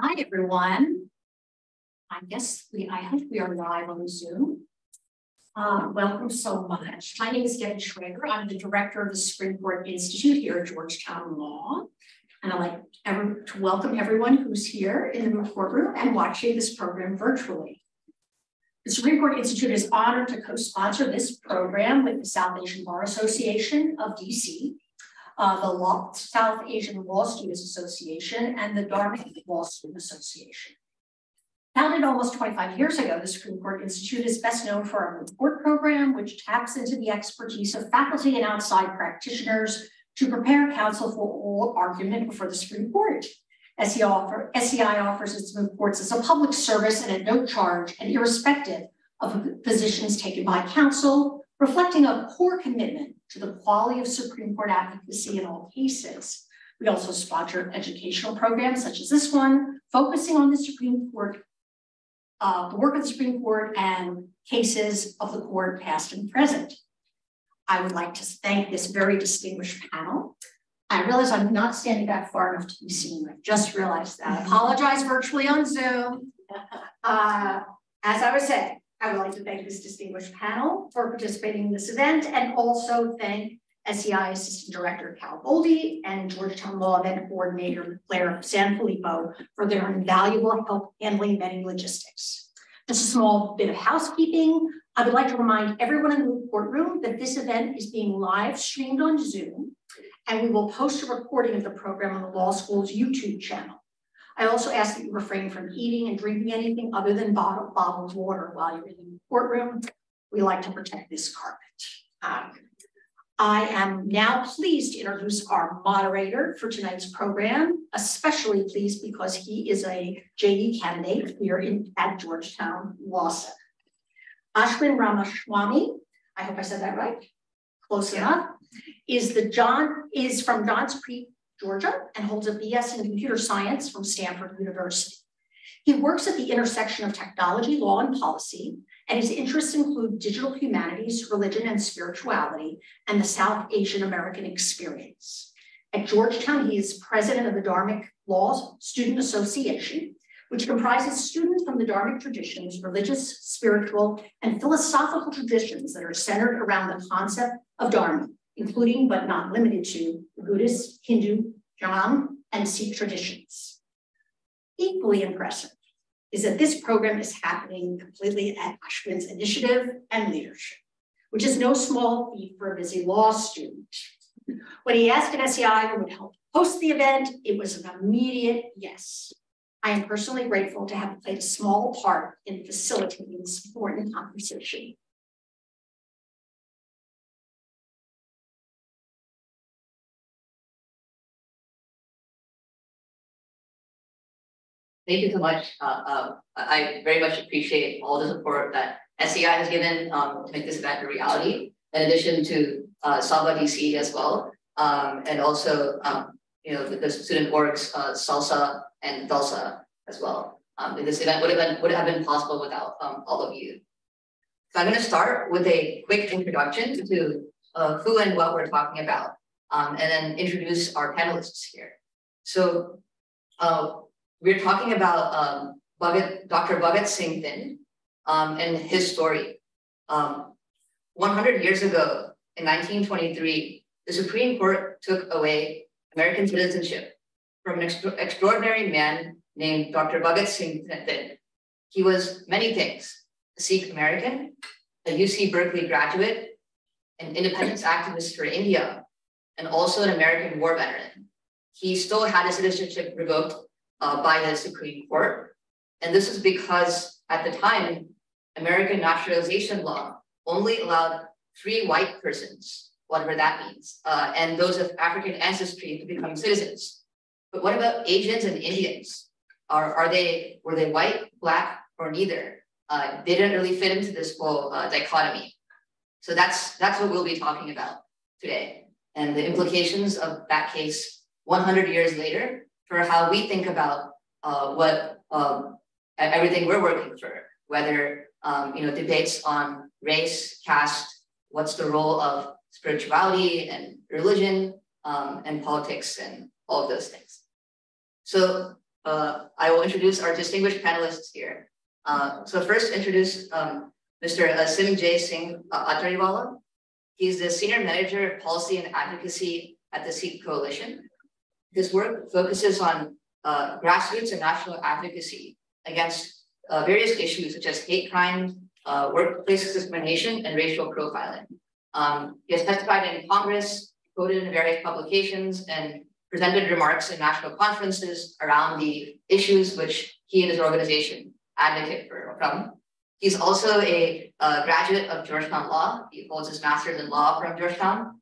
Hi, everyone. I guess we, I hope we are live on Zoom. Uh, welcome so much. My name is Debbie Schrager. I'm the director of the Supreme Court Institute here at Georgetown Law. And I'd like ever, to welcome everyone who's here in the courtroom and watching this program virtually. The Supreme Court Institute is honored to co-sponsor this program with the Asian Bar Association of DC uh, the Law, South Asian Law Students Association, and the Dharmic Law Student Association. Founded almost 25 years ago, the Supreme Court Institute is best known for our report program, which taps into the expertise of faculty and outside practitioners to prepare counsel for oral argument before the Supreme Court. SCI, offer, SCI offers its reports as a public service and at no charge and irrespective of positions taken by counsel, reflecting a core commitment to the quality of Supreme Court advocacy in all cases. We also sponsor educational programs such as this one, focusing on the Supreme Court, uh, the work of the Supreme Court and cases of the court past and present. I would like to thank this very distinguished panel. I realize I'm not standing back far enough to be seen. I just realized that. I apologize virtually on Zoom. Uh, as I was saying, I would like to thank this distinguished panel for participating in this event and also thank SCI Assistant Director Cal Goldie and Georgetown Law Event Coordinator Claire Sanfilippo for their invaluable help handling many logistics. Just a small bit of housekeeping. I would like to remind everyone in the courtroom that this event is being live streamed on Zoom, and we will post a recording of the program on the law school's YouTube channel. I also ask that you refrain from eating and drinking anything other than bottled, bottled water while you're in the courtroom. We like to protect this carpet. Um, I am now pleased to introduce our moderator for tonight's program, especially pleased because he is a JD candidate here in, at Georgetown Law Center. Ashwin Ramaswami, I hope I said that right, close yeah. enough, is the John is from Johns Creek Georgia, and holds a BS in computer science from Stanford University. He works at the intersection of technology, law, and policy, and his interests include digital humanities, religion and spirituality, and the South Asian American experience. At Georgetown, he is president of the Dharmic Law Student Association, which comprises students from the Dharmic traditions, religious, spiritual, and philosophical traditions that are centered around the concept of Dharma, including but not limited to Buddhist, Hindu, Jain, and Sikh traditions. Equally impressive is that this program is happening completely at Ashwin's initiative and leadership, which is no small feat for a busy law student. When he asked if SCI would help host the event, it was an immediate yes. I am personally grateful to have played a small part in facilitating this important conversation. Thank you so much. Uh, uh, I very much appreciate all the support that SCI has given um, to make this event a reality, in addition to uh, SABA DC as well, um, and also um, you know the, the student orgs uh, SALSA and DHALSA as well. Um, this event would have been would have been possible without um, all of you. So I'm going to start with a quick introduction to uh, who and what we're talking about, um, and then introduce our panelists here. So uh, we're talking about um, Bhagat, Dr. Bhagat Singh Thind um, and his story. Um, 100 years ago, in 1923, the Supreme Court took away American citizenship from an extra extraordinary man named Dr. Bhagat Singh Thind. He was many things, a Sikh American, a UC Berkeley graduate, an independence activist for India, and also an American war veteran. He still had his citizenship revoked uh, by the Supreme Court. And this is because at the time, American naturalization law only allowed three white persons, whatever that means, uh, and those of African ancestry to become citizens. But what about Asians and Indians? Are, are they, were they white, black, or neither? Uh, they didn't really fit into this whole uh, dichotomy. So that's, that's what we'll be talking about today and the implications of that case 100 years later for how we think about uh, what um, everything we're working for, whether um, you know debates on race, caste, what's the role of spirituality and religion um, and politics and all of those things. So uh, I will introduce our distinguished panelists here. Uh, so first introduce um, Mr. Uh, Sim J. Singh uh, Attariwala. He's the Senior Manager of Policy and Advocacy at the Sikh Coalition. His work focuses on uh, grassroots and national advocacy against uh, various issues such as hate crime, uh, workplace discrimination, and racial profiling. Um, he has testified in Congress, quoted in various publications, and presented remarks in national conferences around the issues which he and his organization advocate for from. He's also a uh, graduate of Georgetown Law. He holds his master's in law from Georgetown.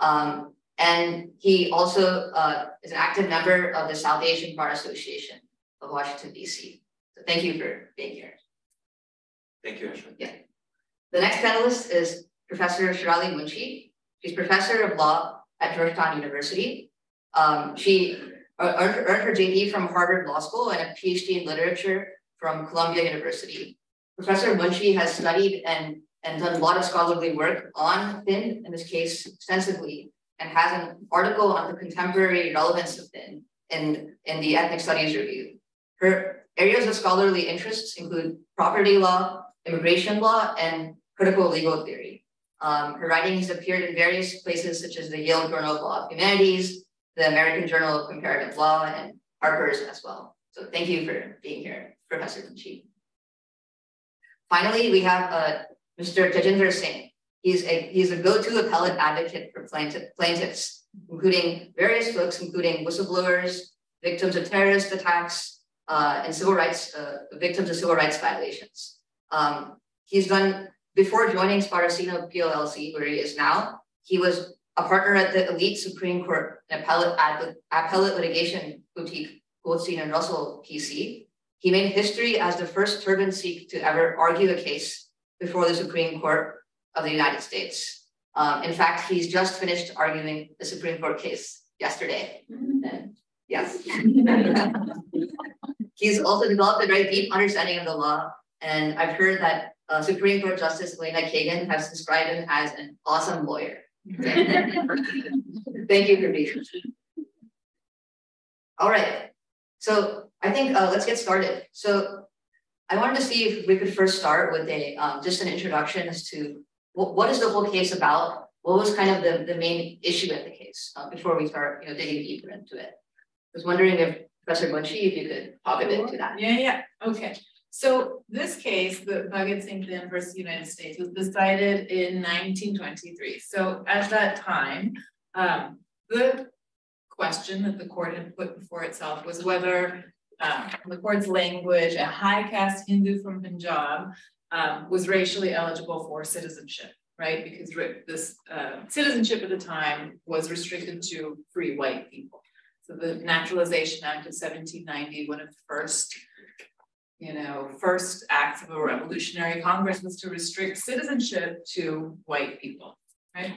Um, and he also uh, is an active member of the South Asian Bar Association of Washington, D.C. So thank you for being here. Thank you, Ashwin. Yeah. The next panelist is Professor Sherally Munshi. She's professor of law at Georgetown University. Um, she earned, earned her JD from Harvard Law School and a PhD in literature from Columbia University. Professor Munshi has studied and, and done a lot of scholarly work on Thind, in this case, extensively, and has an article on the contemporary relevance of Thind in, in the Ethnic Studies Review. Her areas of scholarly interests include property law, immigration law, and critical legal theory. Um, her writings appeared in various places such as the Yale Journal of Law of Humanities, the American Journal of Comparative Law, and Harper's as well. So thank you for being here, Professor Munshi. Finally, we have uh, Mr. Tejinder Singh. He's a, he's a go-to appellate advocate for plaintiff, plaintiffs, including various folks, including whistleblowers, victims of terrorist attacks, uh, and civil rights, uh, victims of civil rights violations. Um, he's done, before joining Sparacino PLLC, where he is now, he was a partner at the elite Supreme Court appellate, appellate litigation boutique, Goldstein and Russell PC. He made history as the first turban Sikh to ever argue a case before the Supreme Court of the United States. Um, in fact, he's just finished arguing the Supreme Court case yesterday. Yes. he's also developed a very deep understanding of the law. And I've heard that uh, Supreme Court Justice Elena Kagan has described him as an awesome lawyer. Thank you for being here. All right. So I think uh, let's get started. So I wanted to see if we could first start with a um, just an introduction as to what, what is the whole case about? What was kind of the, the main issue in the case uh, before we start you know, digging deeper into it? I was wondering if Professor Munshi, if you could talk a bit to that. Yeah, yeah, okay. So this case, the Bhagat Singh Thind versus United States, was decided in 1923. So at that time, um, the question that the court had put before itself was whether um, the court's language, a high caste Hindu from Punjab, um, was racially eligible for citizenship, right? Because this uh, citizenship at the time was restricted to free white people. So the Naturalization Act of 1790, one of the first you know, first acts of a revolutionary Congress was to restrict citizenship to white people, right?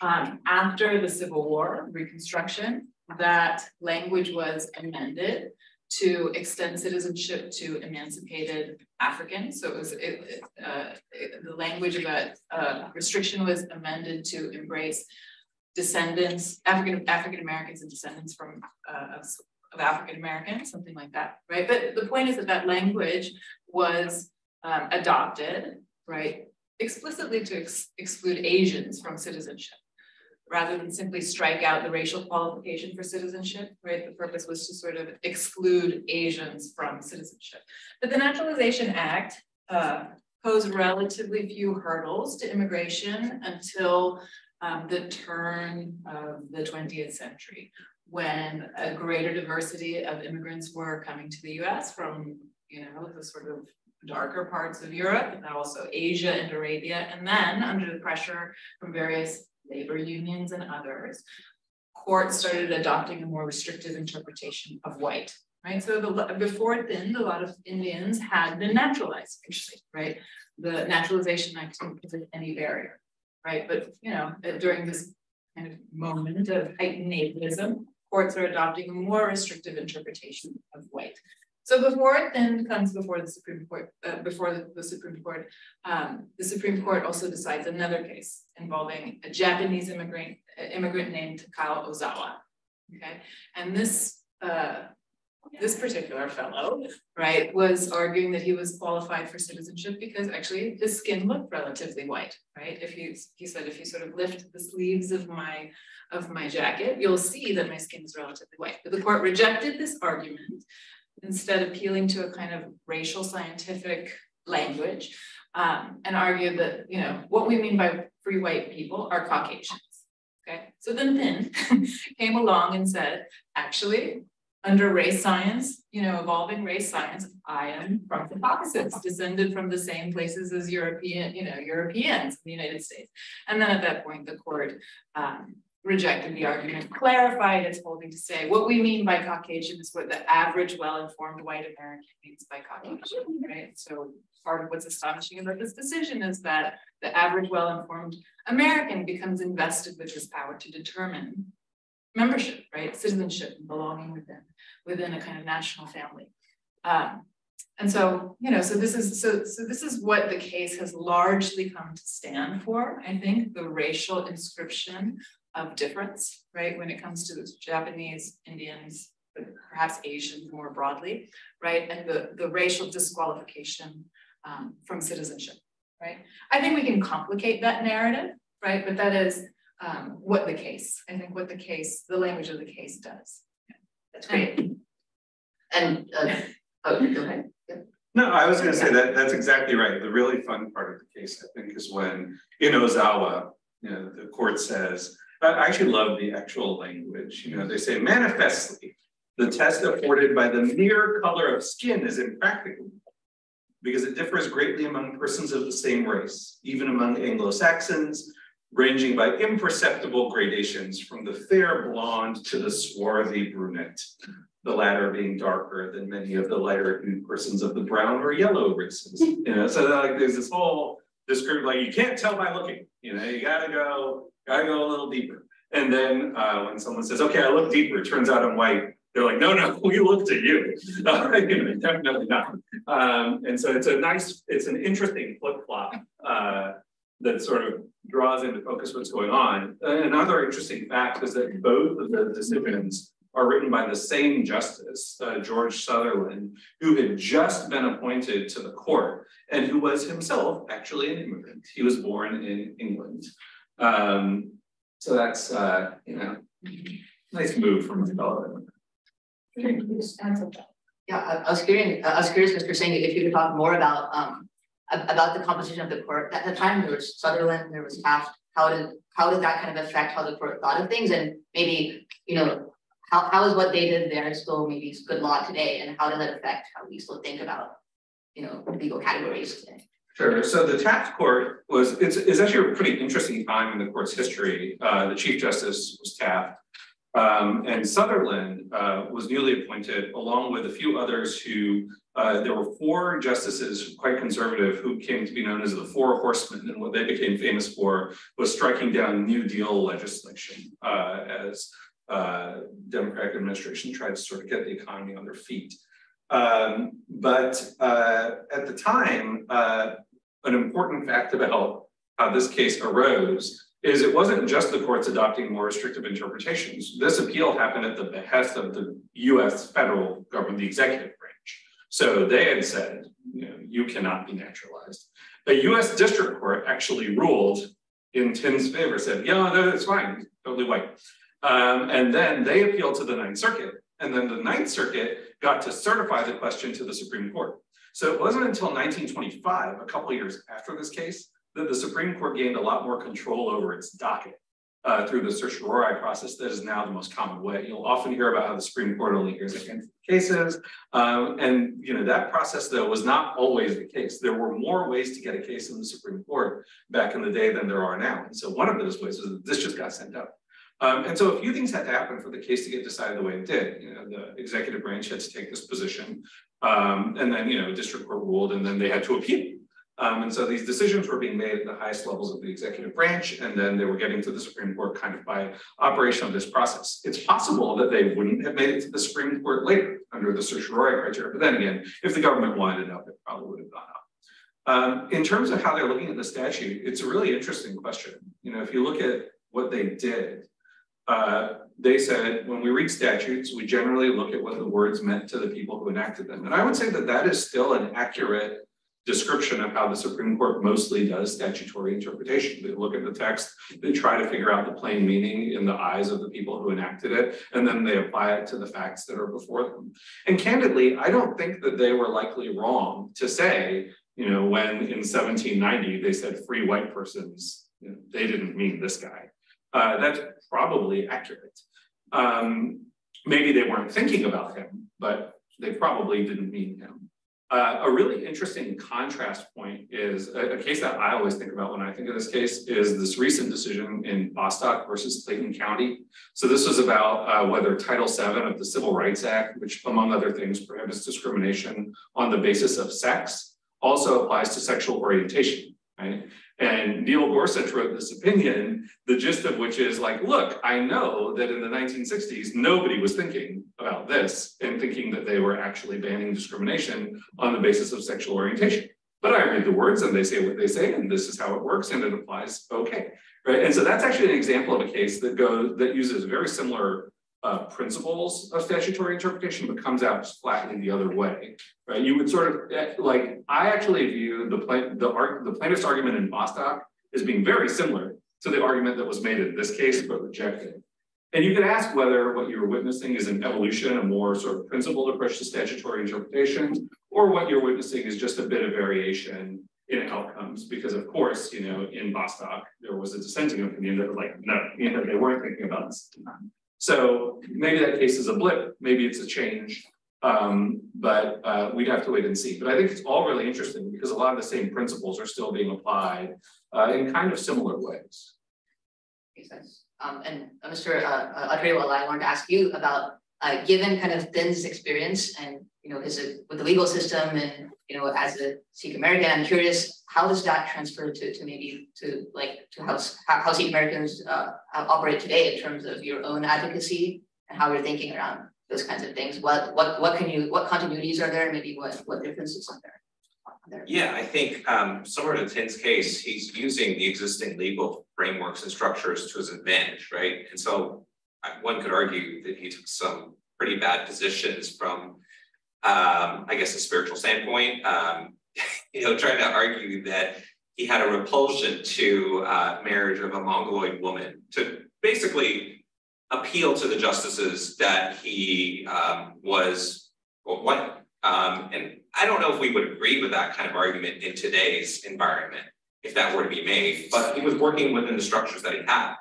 Um, after the Civil War, Reconstruction, that language was amended to extend citizenship to emancipated Africans. So it was it, uh, it, the language about uh, restriction was amended to embrace descendants, African African Americans and descendants from uh, of of African Americans, something like that, right? But the point is that that language was um, adopted, right, explicitly to ex exclude Asians from citizenship, rather than simply strike out the racial qualification for citizenship, right? The purpose was to sort of exclude Asians from citizenship. But the Naturalization Act uh, posed relatively few hurdles to immigration until um, the turn of the 20th century, when a greater diversity of immigrants were coming to the US from, you know, the sort of darker parts of Europe and also Asia and Arabia. And then under the pressure from various labor unions and others, courts started adopting a more restrictive interpretation of white, right? So the, before then, a lot of Indians had been naturalized, right? The Naturalization Act didn't put any barrier, right? But, you know, uh, during this kind of moment of heightened nativism, courts are adopting a more restrictive interpretation of white. So before it then comes before the Supreme Court, uh, before the, the, Supreme Court, um, the Supreme Court also decides another case involving a Japanese immigrant, uh, immigrant named Kyle Ozawa. Okay, and this uh, this particular fellow, right, was arguing that he was qualified for citizenship because actually his skin looked relatively white, right? If you, he said, if you sort of lift the sleeves of my, of my jacket, you'll see that my skin is relatively white. But the court rejected this argument, instead appealing to a kind of racial scientific language, um, and argued that, you know, what we mean by free white people are Caucasians. Okay, so then Penn came along and said, actually, under race science, you know, evolving race science, I am from the Caucasus, descended from the same places as European, you know, Europeans in the United States. And then at that point, the court um, rejected the argument, clarified its holding to say what we mean by Caucasian is what the average well-informed white American means by Caucasian, right? So part of what's astonishing about this decision is that the average well-informed American becomes invested with this power to determine membership, right? Citizenship and belonging within, within a kind of national family. Um, and so, you know, so this is so so this is what the case has largely come to stand for. I think the racial inscription of difference, right, when it comes to the Japanese, Indians, but perhaps Asians more broadly, right, and the the racial disqualification um, from citizenship, right. I think we can complicate that narrative, right, but that is um, what the case, I think what the case, the language of the case does. That's great. And, uh, oh, go ahead. No, I was gonna say that that's exactly right. The really fun part of the case, I think, is when in Ozawa, you know, the court says, I actually love the actual language, you know, they say manifestly, the test afforded by the mere color of skin is impractical because it differs greatly among persons of the same race, even among Anglo-Saxons, ranging by imperceptible gradations from the fair blonde to the swarthy brunette, the latter being darker than many of the lighter hued persons of the brown or yellow races. You know, so like there's this whole description, like you can't tell by looking, you know, you gotta go, gotta go a little deeper. And then uh, when someone says, okay, I look deeper, it turns out I'm white, they're like, no, no, we looked at you. Uh, definitely not. Um, and so it's a nice, it's an interesting flip flop uh, that sort of draws into focus what's going on. Another interesting fact is that both of the decisions are written by the same justice, uh, George Sutherland, who had just been appointed to the court and who was himself actually an immigrant. He was born in England. Um, so that's, uh, you know, nice move from a fellow. Yeah, I, I was curious, I was curious, Mr. Singh, if you could talk more about um, about the composition of the court. At the time, there was Sutherland, there was Taft. How did how did that kind of affect how the court thought of things, and maybe you know how how is what they did there still maybe good law today, and how does that affect how we still think about you know legal categories today? Sure. So the Taft Court was it's, it's actually a pretty interesting time in the court's history. Uh, the Chief Justice was Taft. Um, and Sutherland uh, was newly appointed, along with a few others who uh, there were four justices, quite conservative, who came to be known as the Four Horsemen. And what they became famous for was striking down New Deal legislation uh, as uh, Democratic administration tried to sort of get the economy on their feet. Um, but uh, at the time, uh, an important fact about how this case arose is it wasn't just the courts adopting more restrictive interpretations. This appeal happened at the behest of the US federal government, the executive branch. so they had said, you know, you cannot be naturalized. A US district court actually ruled in Thind's favor, said, yeah, no, it's fine, totally white. Um, and then they appealed to the Ninth Circuit. And then the Ninth Circuit got to certify the question to the Supreme Court. So it wasn't until 1925, a couple years after this case, that the Supreme Court gained a lot more control over its docket uh, through the certiorari process that is now the most common way. You'll often hear about how the Supreme Court only hears a handful of cases. Um, and you know that process, though, was not always the case. There were more ways to get a case in the Supreme Court back in the day than there are now. And so one of those ways was that this just got sent up. Um, and so a few things had to happen for the case to get decided the way it did. You know, the executive branch had to take this position, um, and then you know, district court ruled, and then they had to appeal. Um, and so these decisions were being made at the highest levels of the executive branch, and then they were getting to the Supreme Court kind of by operation of this process. It's possible that they wouldn't have made it to the Supreme Court later under the certiorari criteria, but then again, if the government wanted up, it probably would have gone up. Um, in terms of how they're looking at the statute, it's a really interesting question. You know, if you look at what they did, uh, they said, when we read statutes, we generally look at what the words meant to the people who enacted them. And I would say that that is still an accurate description of how the Supreme Court mostly does statutory interpretation. They look at the text, they try to figure out the plain meaning in the eyes of the people who enacted it, and then they apply it to the facts that are before them. And candidly, I don't think that they were likely wrong to say, you know, when in 1790 they said free white persons, you know, they didn't mean this guy. Uh, that's probably accurate. Um, maybe they weren't thinking about him, but they probably didn't mean him. Uh, a really interesting contrast point is a, a, case that I always think about when I think of this case is this recent decision in Bostock versus Clayton County. So this was about uh, whether Title VII of the Civil Rights Act, which among other things prohibits discrimination on the basis of sex, also applies to sexual orientation, right? And Neil Gorsuch wrote this opinion, the gist of which is like, look, I know that in the 1960s, nobody was thinking about this and thinking that they were actually banning discrimination on the basis of sexual orientation. But I read the words and they say what they say, and this is how it works, and it applies okay. Right. And so that's actually an example of a case that goes that uses very similar uh, principles of statutory interpretation, but comes out flatly the other way, right? You would sort of eh, like I actually view the the the plaintiff's argument in Bostock as being very similar to the argument that was made in this case but rejected. And you could ask whether what you're witnessing is an evolution, a more sort of principled approach to statutory interpretation, or what you're witnessing is just a bit of variation in outcomes. Because of course, you know, in Bostock, there was a dissenting opinion that was like, no, you know, they weren't thinking about this. So maybe that case is a blip, maybe it's a change, um, but uh, we'd have to wait and see. But I think it's all really interesting because a lot of the same principles are still being applied uh, in kind of similar ways. Makes sense. Um, and uh, Mr. Uh, uh I wanted to ask you about, uh, given kind of Thind's experience and you know his with the legal system and you know as a Sikh American, I'm curious how does that transfer to, to maybe to like to how, how Sikh Americans uh, operate today in terms of your own advocacy and how you're thinking around those kinds of things? What what what can you what continuities are there? Maybe what what differences are there? Yeah, I think um, similar to Thind's case, he's using the existing legal frameworks and structures to his advantage, right? And so one could argue that he took some pretty bad positions from, um, I guess, a spiritual standpoint. Um, you know, trying to argue that he had a repulsion to uh, marriage of a Mongoloid woman to basically appeal to the justices that he um, was well, white. Um, and I don't know if we would agree with that kind of argument in today's environment, if that were to be made, but he was working within the structures that he had.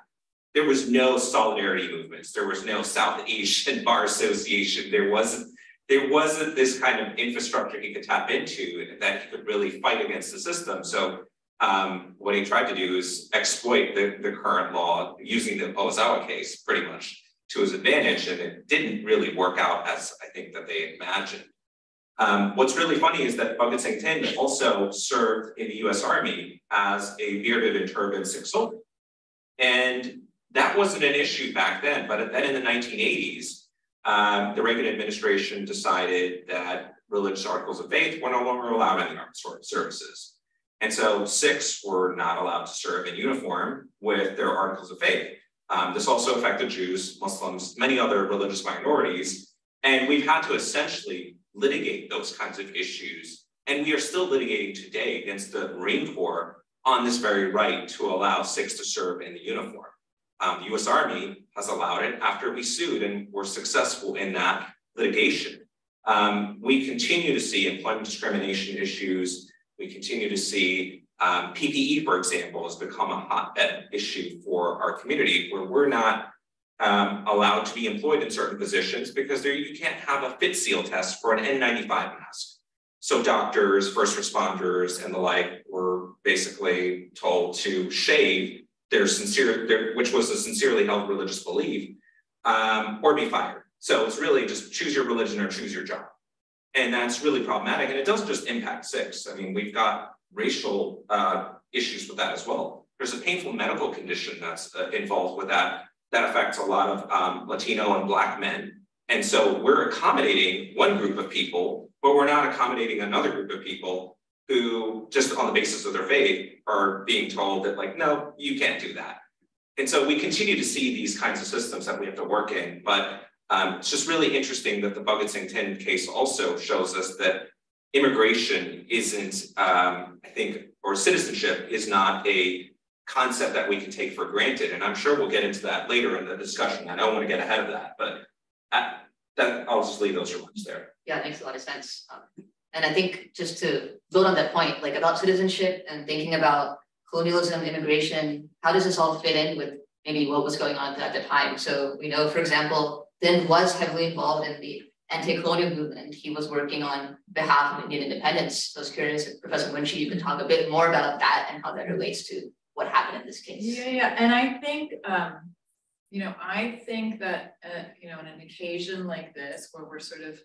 There was no solidarity movements. There was no South Asian Bar Association. There wasn't there wasn't this kind of infrastructure he could tap into that he could really fight against the system. So um, what he tried to do is exploit the, the current law using the Ozawa case pretty much to his advantage, and it didn't really work out as I think that they imagined. Um, what's really funny is that Bhagat Singh also served in the US Army as a bearded and turbaned Sikh soldier. And that wasn't an issue back then, but then in the 1980s, um, the Reagan administration decided that religious articles of faith were no longer allowed in the armed services. And so Sikhs were not allowed to serve in uniform with their articles of faith. Um, this also affected Jews, Muslims, many other religious minorities. And we've had to essentially litigate those kinds of issues. And we are still litigating today against the Marine Corps on this very right to allow Sikhs to serve in the uniform. Um, the US Army has allowed it after we sued and were successful in that litigation. Um, we continue to see employment discrimination issues. We continue to see um, PPE, for example, has become a hotbed issue for our community where we're not um, allowed to be employed in certain positions because there you can't have a fit seal test for an N95 mask. So doctors, first responders, and the like were basically told to shave their sincere, their, which was a sincerely held religious belief, um, or be fired. So it's really just choose your religion or choose your job. And that's really problematic. And it doesn't just impact Sikhs. I mean, we've got racial uh, issues with that as well. There's a painful medical condition that's uh, involved with that that affects a lot of um, Latino and Black men. And so we're accommodating one group of people, but we're not accommodating another group of people who just on the basis of their faith are being told that like, no, you can't do that. and so we continue to see these kinds of systems that we have to work in, but um, it's just really interesting that the Bhagat Singh Thind case also shows us that immigration isn't, um, I think, or citizenship is not a concept that we can take for granted. And I'm sure we'll get into that later in the discussion. I don't want to get ahead of that, but uh, that I'll just leave those remarks there. Yeah, it makes a lot of sense. Um, and I think just to build on that point, like about citizenship and thinking about colonialism, immigration, how does this all fit in with maybe what was going on at the time? So we know, for example, Thind was heavily involved in the anti-colonial movement. He was working on behalf of Indian independence. So I was curious if Professor Munshi, you could talk a bit more about that and how that relates to what happened in this case. Yeah, yeah, and I think, um, you know, I think that, uh, you know, on an occasion like this, where we're sort of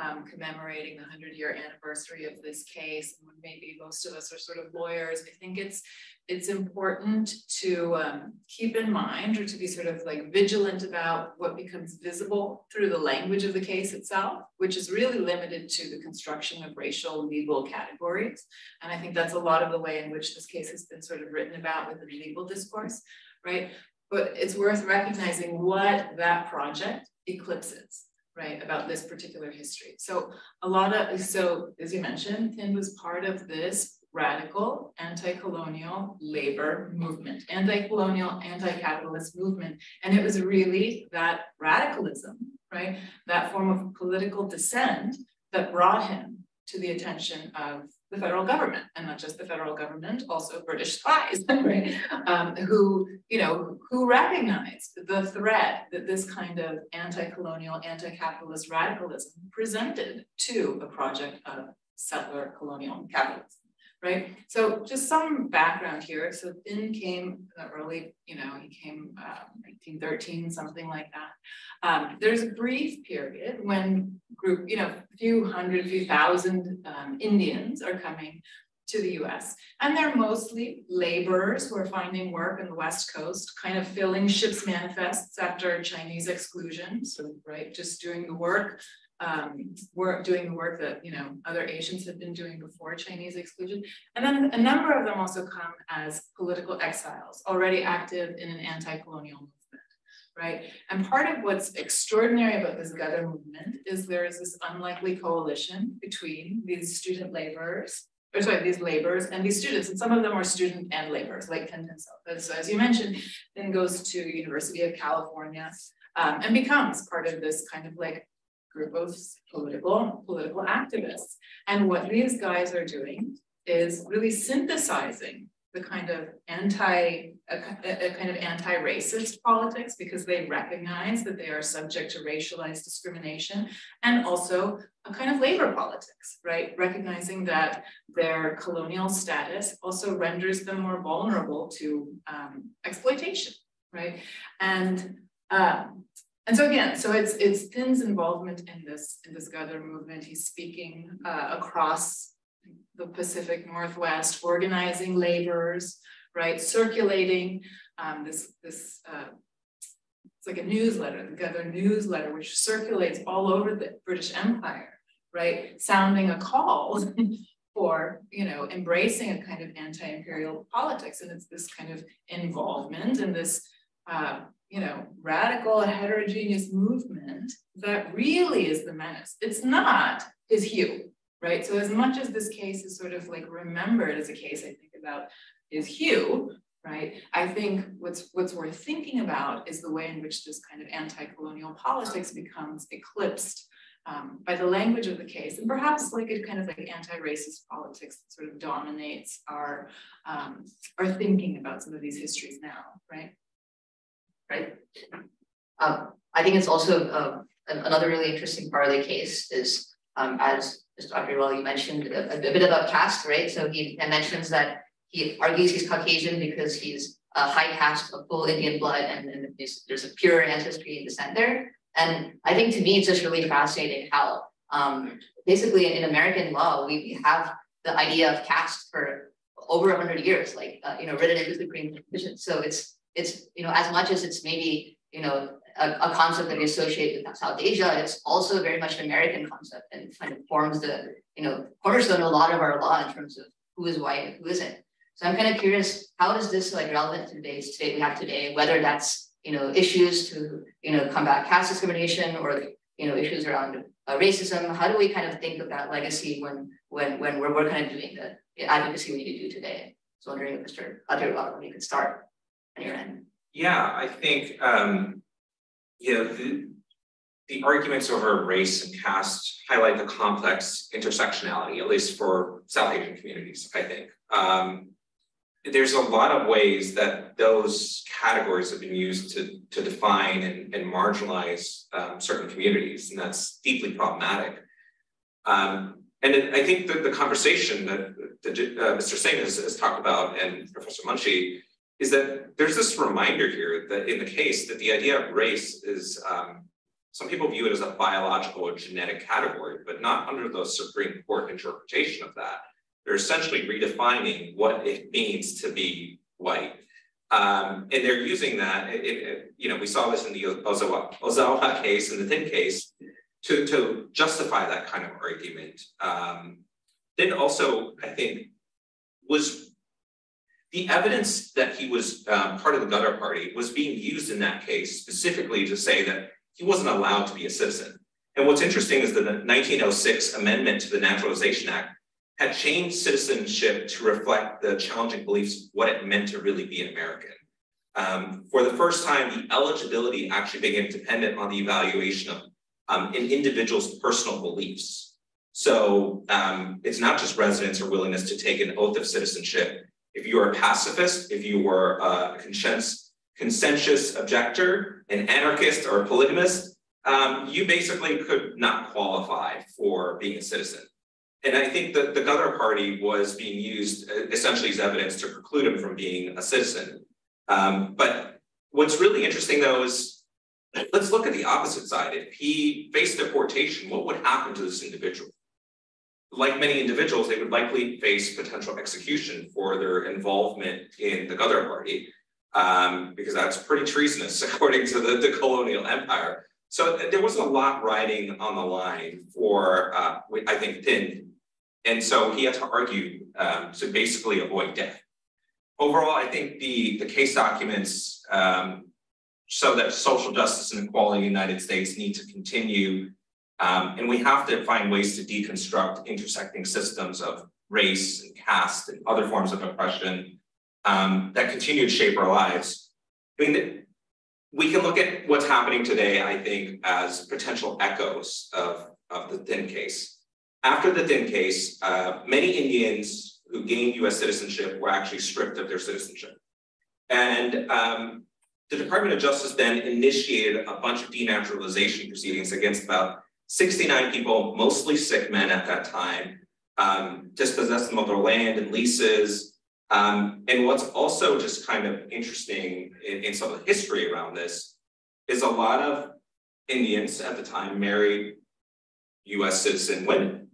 um, commemorating the hundred year anniversary of this case, maybe most of us are sort of lawyers, I think it's it's important to um, keep in mind or to be sort of like vigilant about what becomes visible through the language of the case itself, which is really limited to the construction of racial legal categories. And I think that's a lot of the way in which this case has been sort of written about within the legal discourse, right? But it's worth recognizing what that project eclipses right, about this particular history. So a lot of, so as you mentioned, Thind was part of this radical anti-colonial labor movement, anti-colonial, anti-capitalist movement. And it was really that radicalism, right, that form of political dissent that brought him to the attention of the federal government, and not just the federal government, also British spies, right? Um, who, you know, who recognized the threat that this kind of anti-colonial, anti-capitalist radicalism presented to a project of settler colonial capitalism right? So just some background here. So Thind came the early, you know, he came uh, 1913, something like that. Um, there's a brief period when group, you know, a few hundred, few thousand um, Indians are coming to the US. And they're mostly laborers who are finding work in the West Coast, kind of filling ships manifests after Chinese exclusion. So, right, just doing the work um, work, doing the work that you know other Asians had been doing before Chinese exclusion. And then a number of them also come as political exiles, already active in an anti-colonial movement, right? And part of what's extraordinary about this Gadar movement is there is this unlikely coalition between these student laborers, or sorry, these laborers and these students, and some of them are student and laborers, like Thind himself. So as you mentioned, then goes to University of California um, and becomes part of this kind of like group of political, political activists. And what these guys are doing is really synthesizing the kind of anti, a, a kind of anti-racist politics because they recognize that they are subject to racialized discrimination and also a kind of labor politics, right? Recognizing that their colonial status also renders them more vulnerable to um, exploitation, right? And um, and so again, so it's it's Thind's involvement in this in this Gadar movement. He's speaking uh, across the Pacific Northwest, organizing laborers, right, circulating um, this this. Uh, it's like a newsletter, the Gadar newsletter, which circulates all over the British Empire, right, sounding a call for you know embracing a kind of anti-imperial politics, and it's this kind of involvement and this uh, you know, radical heterogeneous movement that really is the menace. It's not his hue, right? So as much as this case is sort of like remembered as a case, I think about his hue, right? I think what's what's worth thinking about is the way in which this kind of anti-colonial politics becomes eclipsed um, by the language of the case, and perhaps like a kind of like anti-racist politics that sort of dominates our um, our thinking about some of these histories now, right? Right? Um, I think it's also uh, another really interesting part of the case is um, as Dr. You mentioned a, a, bit about caste, right? So he mentions that he argues he's Caucasian because he's a high caste of full Indian blood and, and there's, a pure ancestry and descent there. And I think to me, it's just really fascinating how um, basically in, in, American law, we have the idea of caste for over 100 years, like, uh, you know, written into the Supreme Constitution. So it's it's, you know, as much as it's maybe, you know, a, a, concept that we associate with South Asia, it's also very much an American concept and kind of forms the, you know, cornerstone of a lot of our law in terms of who is white and who isn't. So I'm kind of curious, how is this like relevant to today's state we have today, whether that's, you know, issues to, you know, combat caste discrimination or, you know, issues around uh, racism, how do we kind of think of that legacy when, when, when we're, we're kind of doing the advocacy we need to do today? So wondering if Mr. Adirwal, you could start Yeah, I think, um, you know, the, the arguments over race and caste highlight the complex intersectionality, at least for South Asian communities, I think. Um, there's a lot of ways that those categories have been used to, to define and, and marginalize um, certain communities, and that's deeply problematic. Um, and it, I think that the conversation that, that uh, Mr. Singh has, has, talked about and Professor Munshi is that there's this reminder here that in the case that the idea of race is um, some people view it as a biological or genetic category, but not under the Supreme Court interpretation of that. They're essentially redefining what it means to be white. Um, and they're using that, it, it, you know, we saw this in the Ozawa, Ozawa case and the Thind case to, to justify that kind of argument. Um, then also, I think, was the evidence that he was um, part of the Ghadar party was being used in that case specifically to say that he wasn't allowed to be a citizen. And what's interesting is that the 1906 amendment to the Naturalization Act had changed citizenship to reflect the challenging beliefs of what it meant to really be an American. Um, for the first time, the eligibility actually became dependent on the evaluation of um, an individual's personal beliefs. So um, it's not just residence or willingness to take an oath of citizenship. If you were a pacifist, if you were a conscientious, conscientious objector, an anarchist or a polygamist, um, you basically could not qualify for being a citizen. And I think that the Ghadar party was being used uh, essentially as evidence to preclude him from being a citizen. Um, but what's really interesting though is let's look at the opposite side. If he faced deportation, what would happen to this individual? Like many individuals, they would likely face potential execution for their involvement in the Ghadar party, um, because that's pretty treasonous according to the, the colonial empire. So there was a lot riding on the line for, uh, I think, Thind and so he had to argue um, to basically avoid death. Overall, I think the, the case documents um, show that social justice and equality in the United States need to continue. Um, and we have to find ways to deconstruct intersecting systems of race and caste and other forms of oppression um, that continue to shape our lives. I mean, we can look at what's happening today, I think, as potential echoes of, of the Thind case. After the Thind case, uh, many Indians who gained US citizenship were actually stripped of their citizenship. And um, the Department of Justice then initiated a bunch of denaturalization proceedings against about 69 people, mostly Sikh men at that time, um, dispossessed them of their land and leases. Um, and what's also just kind of interesting in, in some of the history around this is a lot of Indians at the time married US citizen women.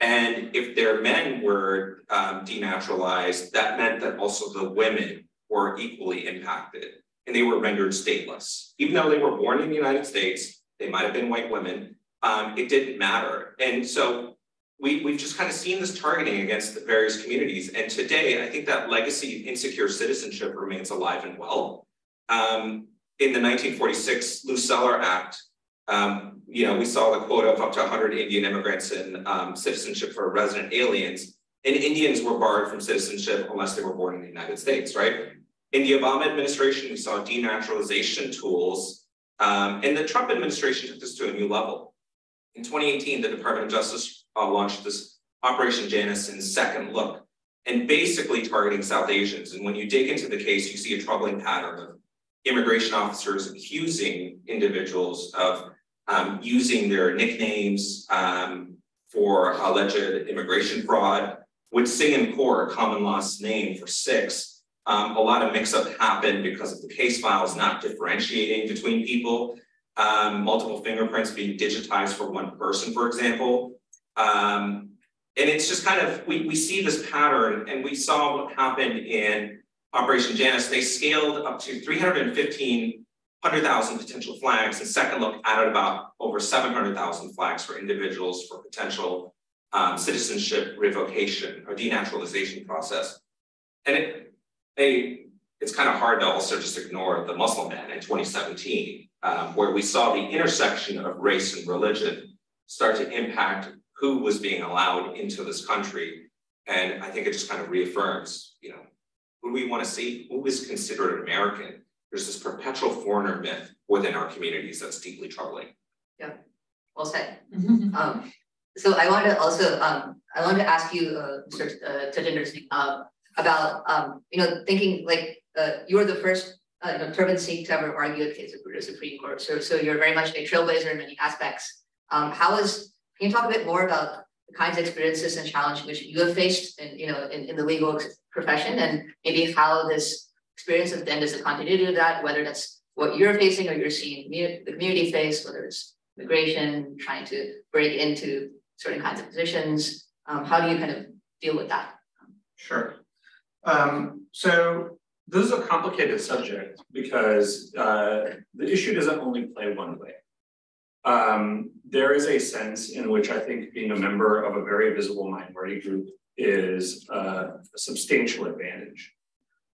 And if their men were um, denaturalized, that meant that also the women were equally impacted and they were rendered stateless. Even though they were born in the United States, they might have been white women, um, it didn't matter. And so we, we've just kind of seen this targeting against the various communities. And today, I think that legacy of insecure citizenship remains alive and well. Um, in the 1946 Luce-Celler Act, um, you know, we saw the quota of up to 100 Indian immigrants and um, citizenship for resident aliens, and Indians were barred from citizenship unless they were born in the United States, right? In the Obama administration, we saw denaturalization tools, um, and the Trump administration took this to a new level. In 2018, the Department of Justice uh, launched this Operation Janus's second look, and basically targeting South Asians. And when you dig into the case, you see a troubling pattern of immigration officers accusing individuals of um, using their nicknames um, for alleged immigration fraud. With Singh and Kaur, common law's name for Sikhs, um, a lot of mix-up happened because of the case files not differentiating between people, um, multiple fingerprints being digitized for one person, for example. Um, and it's just kind of, we, we see this pattern and we saw what happened in Operation Janus. They scaled up to 315 100,000 potential flags, and second look added about over 700,000 flags for individuals for potential um, citizenship revocation or denaturalization process. and it, they, it's kind of hard to also just ignore the Muslim ban in 2017, um, where we saw the intersection of race and religion start to impact who was being allowed into this country. And I think it just kind of reaffirms, you know, who we want to see? Who is considered an American? There's this perpetual foreigner myth within our communities that's deeply troubling. Yeah, well said. um, so I want to also, um, I want to ask you, uh, Mr. Uh, Tejinder Singh, uh, about, um, you know, thinking like uh, you're the first uh, you know, turban Singh to ever argue a case of the Supreme Court. So, so you're very much a trailblazer in many aspects. Um, how is, can you talk a bit more about the kinds of experiences and challenges which you have faced in, you know, in, in the legal profession and maybe how this experience of Thind is a continuity of that, whether that's what you're facing or you're seeing the community face, whether it's migration, trying to break into certain kinds of positions. Um, how do you kind of deal with that? Sure. Um, so this is a complicated subject because uh, the issue doesn't only play one way. Um, there is a sense in which I think being a member of a very visible minority group is uh, a substantial advantage.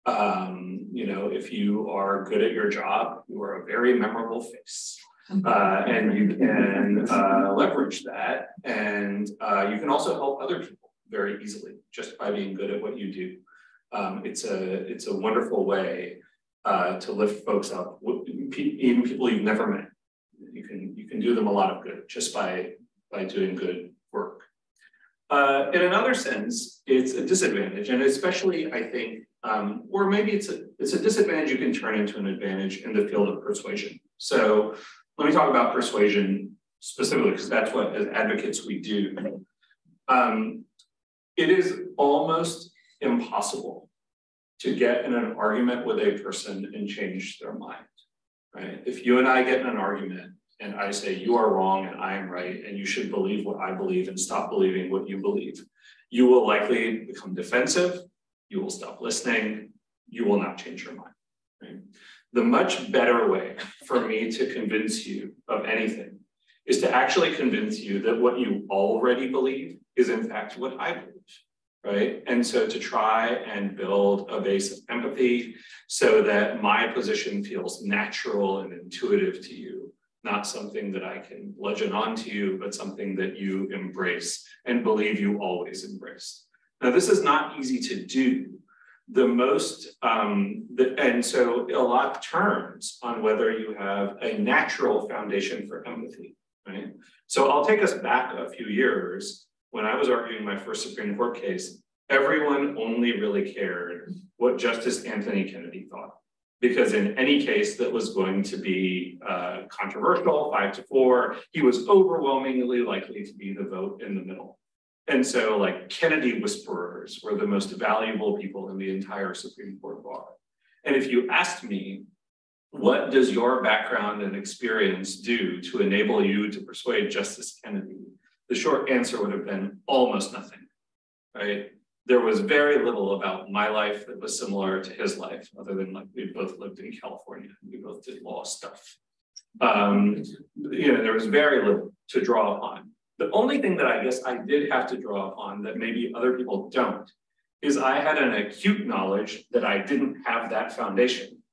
Um, you know, if you are good at your job, you are a very memorable face. Uh, and you can uh, leverage that. And uh, you can also help other people very easily just by being good at what you do. Um, it's a it's a wonderful way uh, to lift folks up, even people you've never met. You can you can do them a lot of good just by by doing good work. Uh, in another sense, it's a disadvantage, and especially I think, um, or maybe it's a it's a disadvantage you can turn into an advantage in the field of persuasion. So let me talk about persuasion specifically, because that's what as advocates we do. Um, it is almost impossible to get in an argument with a person and change their mind, right? If you and I get in an argument and I say you are wrong and I am right and you should believe what I believe and stop believing what you believe, you will likely become defensive, you will stop listening, you will not change your mind, right? The much better way for me to convince you of anything is to actually convince you that what you already believe is in fact what I believe, right? And so to try and build a base of empathy so that my position feels natural and intuitive to you, not something that I can bludgeon onto you, but something that you embrace and believe you always embrace. Now, this is not easy to do the most, um, the, and so a lot turns on whether you have a natural foundation for empathy, right? So I'll take us back a few years. When I was arguing my first Supreme Court case, everyone only really cared what Justice Anthony Kennedy thought. Because in any case that was going to be uh, controversial, five to four, he was overwhelmingly likely to be the vote in the middle. And so like Kennedy whisperers were the most valuable people in the entire Supreme Court bar. And if you asked me, what does your background and experience do to enable you to persuade Justice Kennedy? The short answer would have been almost nothing, right? There was very little about my life that was similar to his life, other than like we both lived in California we both did law stuff. Um, you know, there was very little to draw upon. The only thing that I guess I did have to draw upon that maybe other people don't is I had an acute knowledge that I didn't have that foundation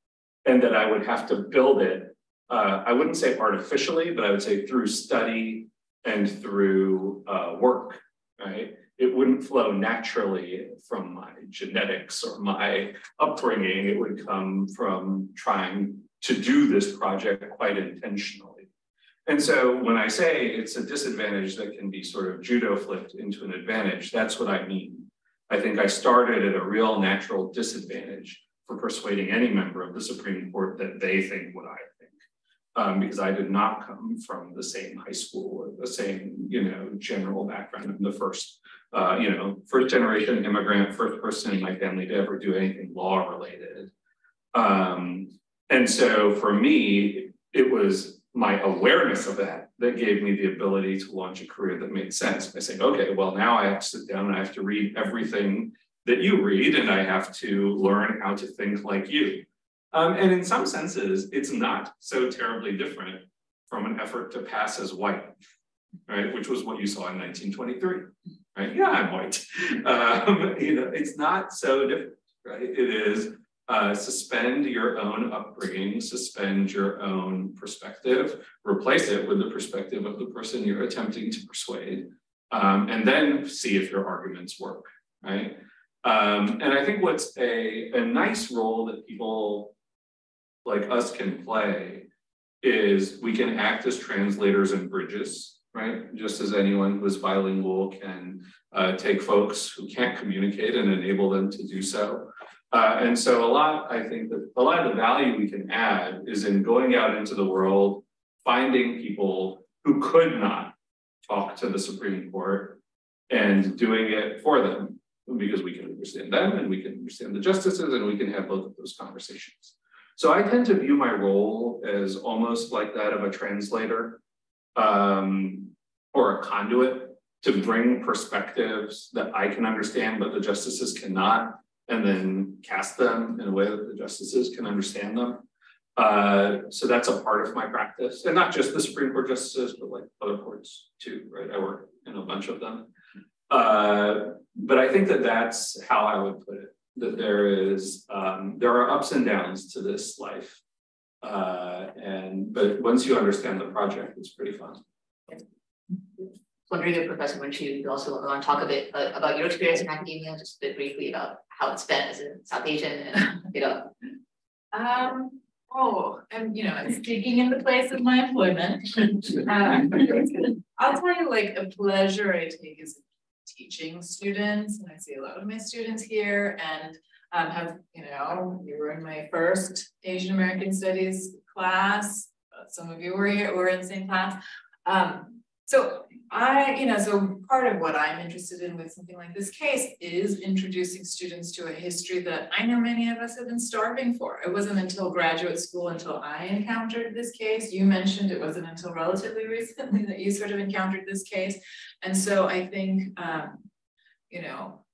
and that I would have to build it. Uh, I wouldn't say artificially, but I would say through study and through uh, work, right? It wouldn't flow naturally from my genetics or my upbringing. It would come from trying to do this project quite intentionally. And so when I say it's a disadvantage that can be sort of judo flipped into an advantage, that's what I mean. I think I started at a real natural disadvantage for persuading any member of the Supreme Court that they think what I. Um, because I did not come from the same high school or the same, you know, general background. I'm the first, uh, you know, first generation immigrant, first person in my family to ever do anything law related. Um, and so for me, it was my awareness of that that gave me the ability to launch a career that made sense by saying, okay, well, now I have to sit down and I have to read everything that you read, and I have to learn how to think like you. Um, and in some senses, it's not so terribly different from an effort to pass as white, right? Which was what you saw in 1923, right? Yeah, I'm white. Um, you know, it's not so different, right? It is uh, suspend your own upbringing, suspend your own perspective, replace it with the perspective of the person you're attempting to persuade, um, and then see if your arguments work, right? Um, and I think what's a, a nice role that people like us can play is we can act as translators and bridges, right? Just as anyone who is bilingual can uh, take folks who can't communicate and enable them to do so. Uh, and so a lot, I think that a lot of the value we can add is in going out into the world, finding people who could not talk to the Supreme Court and doing it for them because we can understand them and we can understand the justices and we can have both of those conversations. So I tend to view my role as almost like that of a translator um, or a conduit to bring perspectives that I can understand, but the justices cannot, and then cast them in a way that the justices can understand them. Uh, so that's a part of my practice, and not just the Supreme Court justices, but like other courts too, right? I work in a bunch of them. Uh, but I think that that's how I would put it. That there is, um, there are ups and downs to this life, uh, and but once you understand the project, it's pretty fun. Wondering if Professor Munshi, you also want to talk a bit uh, about your experience in academia, just a bit briefly about how it's been as a South Asian, and you know. Um, Oh, and you know, it's taking in the place of my employment. Um, I'll tell you like a pleasure I take is teaching students, and I see a lot of my students here and um, have, you know, you were in my first Asian American Studies class. Some of you were here, were in the same class. Um, so I, you know, so part of what I'm interested in with something like this case is introducing students to a history that I know many of us have been starving for. It wasn't until graduate school until I encountered this case. You mentioned it wasn't until relatively recently that you sort of encountered this case. And so I think, um, you know,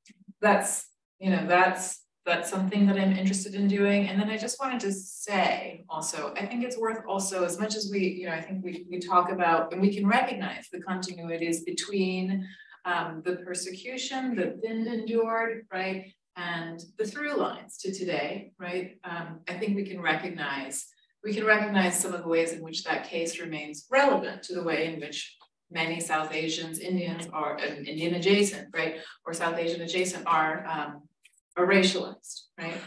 that's, you know, that's that's something that I'm interested in doing. And then I just wanted to say also, I think it's worth also, as much as we, you know, I think we, we talk about, and we can recognize the continuities between um, the persecution that Thind endured, right? And the through lines to today, right? Um, I think we can recognize, we can recognize some of the ways in which that case remains relevant to the way in which many South Asians, Indians are, Indian adjacent, right? Or South Asian adjacent are um, are racialized, right?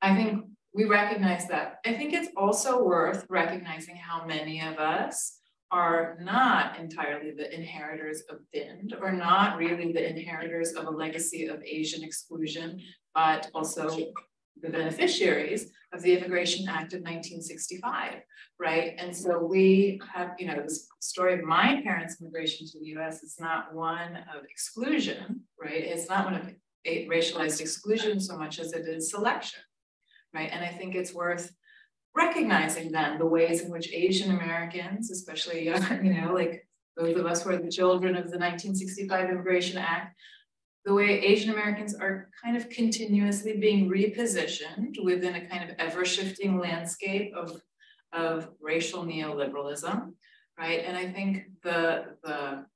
I think we recognize that. I think it's also worth recognizing how many of us are not entirely the inheritors of Thind or not really the inheritors of a legacy of Asian exclusion, but also the beneficiaries of the Immigration Act of 1965, right? And so we have, you know, the story of my parents' immigration to the US is not one of exclusion, right? It's not one of racialized exclusion so much as it is selection, right? And I think it's worth recognizing then the ways in which Asian Americans, especially, you know, like those of us who are the children of the 1965 Immigration Act, the way Asian Americans are kind of continuously being repositioned within a kind of ever shifting landscape of, of racial neoliberalism, right? And I think the, the,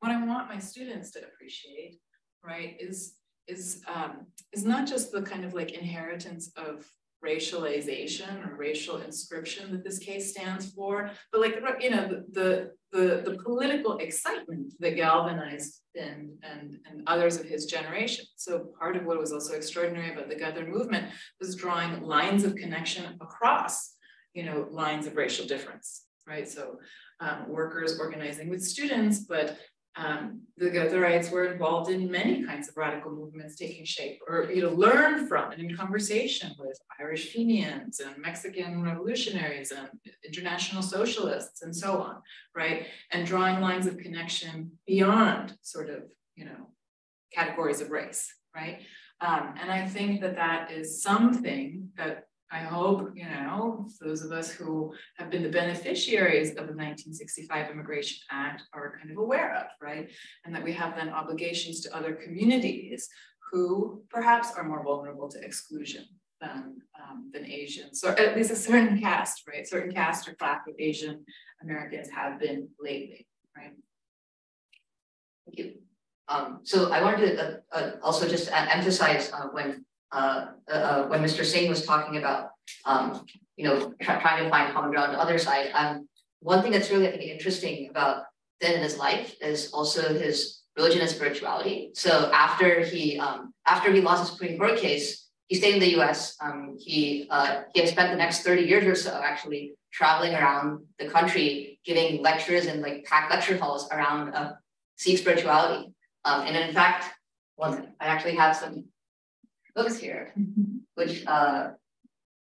what I want my students to appreciate right, is is um, is not just the kind of like inheritance of racialization or racial inscription that this case stands for, but like you know the the the, political excitement that galvanized and and and others of his generation. So part of what was also extraordinary about the Ghadar movement was drawing lines of connection across you know lines of racial difference, right? So um, workers organizing with students, but um, the Ghadarites were involved in many kinds of radical movements taking shape, or you know, learn from and in conversation with Irish Fenians and Mexican revolutionaries and international socialists and so on, right? And drawing lines of connection beyond sort of, you know, categories of race, right? Um, and I think that that is something that I hope, you know, those of us who have been the beneficiaries of the 1965 Immigration Act are kind of aware of, right? And that we have then obligations to other communities who perhaps are more vulnerable to exclusion than, um, than Asians, or at least a certain caste, right? Certain caste or class of Asian Americans have been lately, right? Thank you. Um, so I wanted to uh, uh, also just emphasize uh, when uh, uh, uh, when Mr. Singh was talking about, um, you know, try, trying to find common ground on the other side, um, one thing that's really, I think, interesting about Thind in his life is also his religion and spirituality. So after he, um, after he lost his Supreme Court case, he stayed in the U.S. Um, he uh, he had spent the next thirty years or so actually traveling around the country, giving lectures in like packed lecture halls around uh, Sikh spirituality. Um, and in fact, well, I actually have some books here, which uh,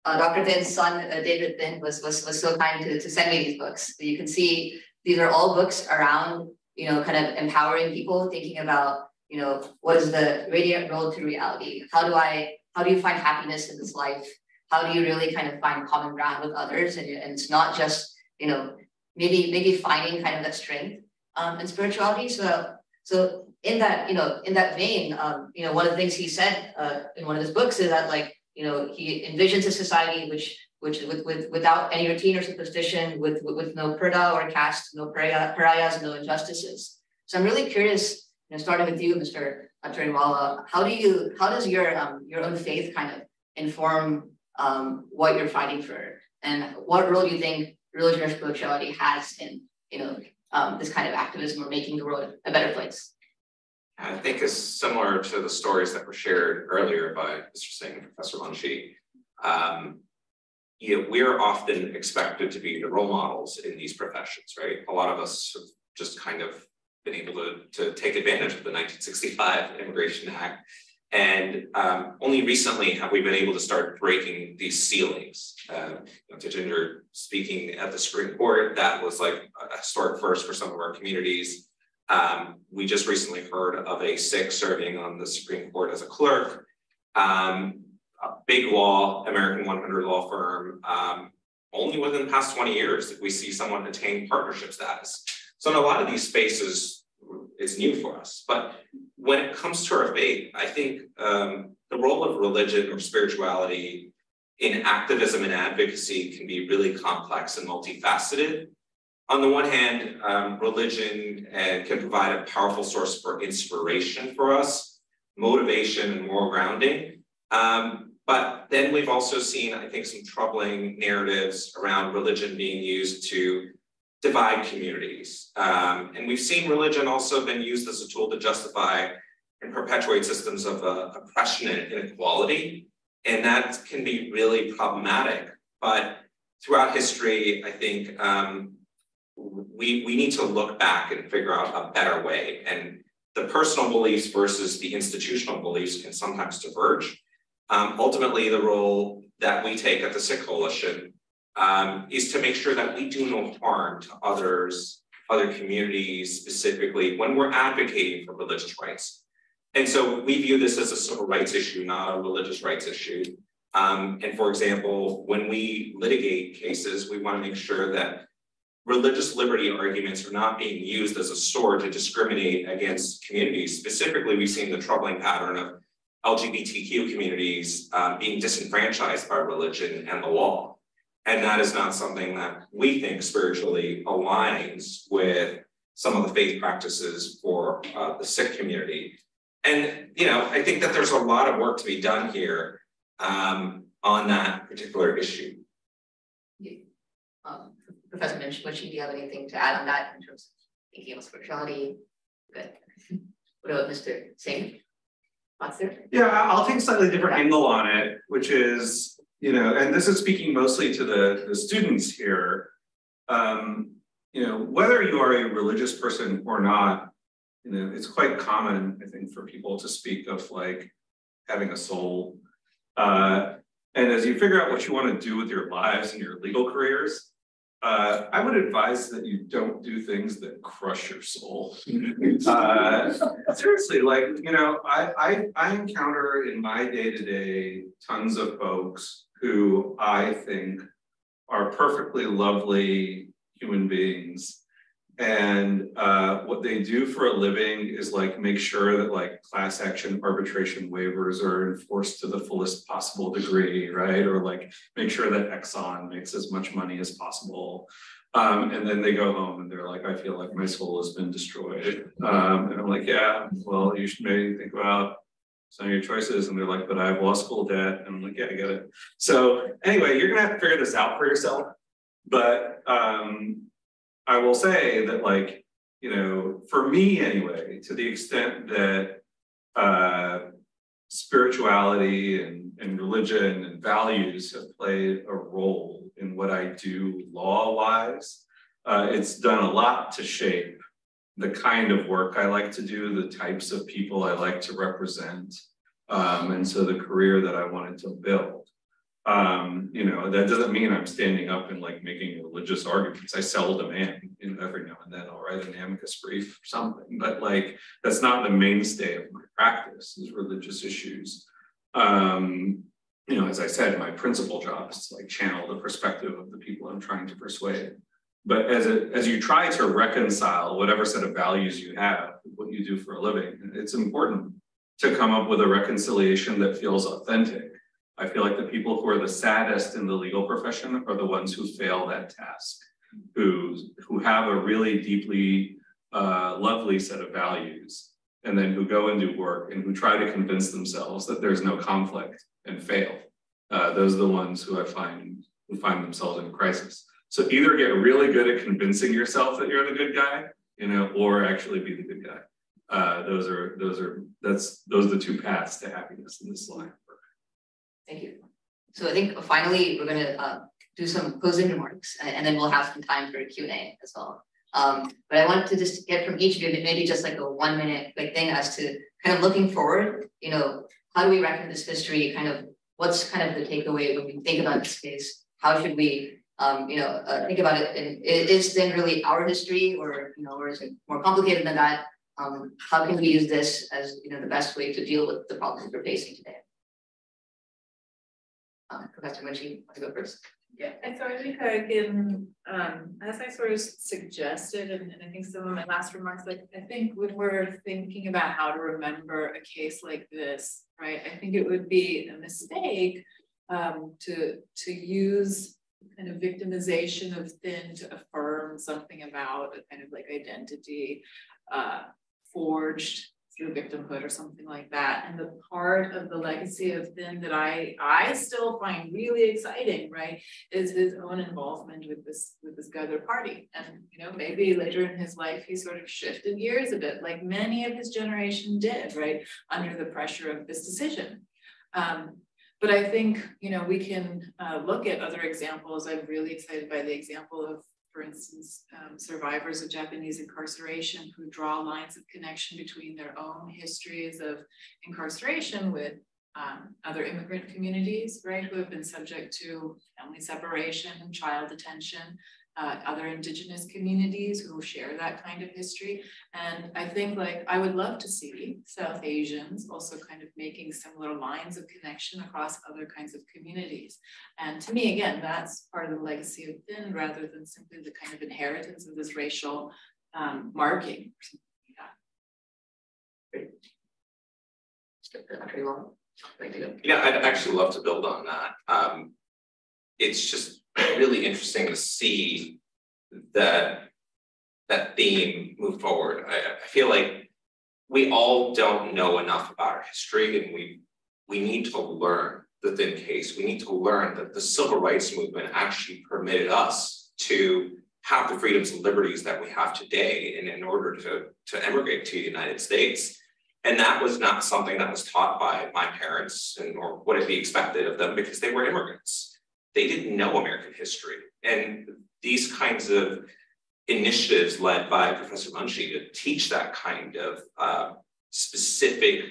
uh, Dr. Thind's son, uh, David Thin, was, was, was so kind to, to send me these books. You can see these are all books around, you know, kind of empowering people, thinking about, you know, what is the radiant road to reality? How do I, how do you find happiness in this life? How do you really kind of find common ground with others? And, and it's not just, you know, maybe maybe finding kind of that strength um, in spirituality. So so in that, you know, in that vein, um, you know, one of the things he said uh, in one of his books is that like, you know, he envisions a society which which with, with without any routine or superstition, with with, with no purdah or caste, no pariah, pariahs, no injustices. So I'm really curious, you know, starting with you, Mr. Attariwala, how do you how does your um, your own faith kind of inform um, what you're fighting for, and what role do you think religion or spirituality has in you know um, this kind of activism or making the world a better place? I think is similar to the stories that were shared earlier by Mr. Singh and Professor Munshi. Um, you know, we're often expected to be the role models in these professions, right? A lot of us have just kind of been able to, to take advantage of the 1965 Immigration Act. And um, only recently have we been able to start breaking these ceilings. Uh, you know, Tejinder speaking at the Supreme Court, that was like a historic first for some of our communities. Um, we just recently heard of a Sikh serving on the Supreme Court as a clerk. Um, a big law, American 100 law firm. Um, only within the past 20 years did we see someone attain partnership status. So in a lot of these spaces, it's new for us. But when it comes to our faith, I think um, the role of religion or spirituality in activism and advocacy can be really complex and multifaceted on the one hand, um, religion uh, can provide a powerful source for inspiration for us, motivation and moral grounding. Um, but then we've also seen, I think, some troubling narratives around religion being used to divide communities. Um, and we've seen religion also been used as a tool to justify and perpetuate systems of uh, oppression and inequality. And that can be really problematic. But throughout history, I think um, we, we need to look back and figure out a better way. And the personal beliefs versus the institutional beliefs can sometimes diverge. Um, ultimately, the role that we take at the Sikh Coalition um, is to make sure that we do no harm to others, other communities specifically, when we're advocating for religious rights. And so we view this as a civil rights issue, not a religious rights issue. Um, and for example, when we litigate cases, we want to make sure that religious liberty arguments are not being used as a sword to discriminate against communities. Specifically, we've seen the troubling pattern of LGBTQ communities um, being disenfranchised by religion and the law. And that is not something that we think spiritually aligns with some of the faith practices for uh, the Sikh community. And, you know, I think that there's a lot of work to be done here um, on that particular issue. Um, Professor Munshi, do you have anything to add on that in terms of thinking of spirituality? Good. What about Mr. Singh? What's there? Yeah, I'll take a slightly different angle on it, which is, you know, and this is speaking mostly to the, the students here. Um, you know, whether you are a religious person or not, you know, it's quite common, I think, for people to speak of like having a soul. Uh, and as you figure out what you want to do with your lives and your legal careers, uh, I would advise that you don't do things that crush your soul. uh, seriously, like you know, I, I I encounter in my day to day tons of folks who I think are perfectly lovely human beings and uh, what they do for a living is like make sure that like class action arbitration waivers are enforced to the fullest possible degree, right? Or like make sure that Exxon makes as much money as possible. Um, and then they go home and they're like, I feel like my soul has been destroyed. Um, and I'm like, yeah, well, you should maybe think about some of your choices, and they're like, but I have law school debt, and I'm like, yeah, I get it. So anyway, you're gonna have to figure this out for yourself. But um, I will say that like, you know, for me anyway, to the extent that uh, spirituality and, and religion and values have played a role in what I do law-wise, uh, it's done a lot to shape the kind of work I like to do, the types of people I like to represent, um, and so the career that I wanted to build. Um, you know, that doesn't mean I'm standing up and like making religious arguments. I seldom am. You know, every now and then I'll write an amicus brief or something, but like that's not the mainstay of my practice is religious issues. Um, you know, as I said, my principal job is to like channel the perspective of the people I'm trying to persuade. But as a, as you try to reconcile whatever set of values you have, what you do for a living, it's important to come up with a reconciliation that feels authentic. I feel like the people who are the saddest in the legal profession are the ones who fail that task, who, who have a really deeply uh, lovely set of values, and then who go and do work and who try to convince themselves that there's no conflict and fail. Uh, those are the ones who I find who find themselves in crisis. So either get really good at convincing yourself that you're the good guy, you know, or actually be the good guy. Uh, those are those are that's those are the two paths to happiness in this line. Thank you. So I think finally we're going to uh, do some closing remarks, and Thind we'll have some time for Q and A as well. Um, but I want to just get from each of you maybe just like a one minute quick thing as to kind of looking forward. You know, how do we reckon this history? Kind of what's kind of the takeaway when we think about this case? How should we um, you know, uh, think about it, and is then really our history, or you know, or is it more complicated than that? Um, how can we use this as you know the best way to deal with the problems we're facing today? Um, Professor Munshi, want to go first? Yeah, and so I think I can, um, as I sort of suggested, and, and I think some of my last remarks, like I think when we're thinking about how to remember a case like this, right? I think it would be a mistake um, to to use kind of victimization of Thind to affirm something about a kind of like identity uh, forged through victimhood or something like that. And the part of the legacy of Thind that I I still find really exciting, right, is his own involvement with this with this Ghadar party. And you know, maybe later in his life he sort of shifted gears a bit, like many of his generation did, right, under the pressure of this decision. Um, but I think, you know, we can uh, look at other examples. I'm really excited by the example of, for instance, um, survivors of Japanese incarceration who draw lines of connection between their own histories of incarceration with um, other immigrant communities, right, who have been subject to family separation, and child detention, uh, other indigenous communities who share that kind of history. And I think like I would love to see South Asians also kind of making similar lines of connection across other kinds of communities. And to me, again, that's part of the legacy of Thind rather than simply the kind of inheritance of this racial um, marking or something like that. Yeah, I'd actually love to build on that. Um, it's just really interesting to see that that theme move forward. I, I feel like we all don't know enough about our history and we we need to learn the Thind case. We need to learn that the civil rights movement actually permitted us to have the freedoms and liberties that we have today and in order to, to emigrate to the United States. And that was not something that was taught by my parents and or would it be expected of them because they were immigrants they didn't know American history. And these kinds of initiatives led by Professor Munshi to teach that kind of uh, specific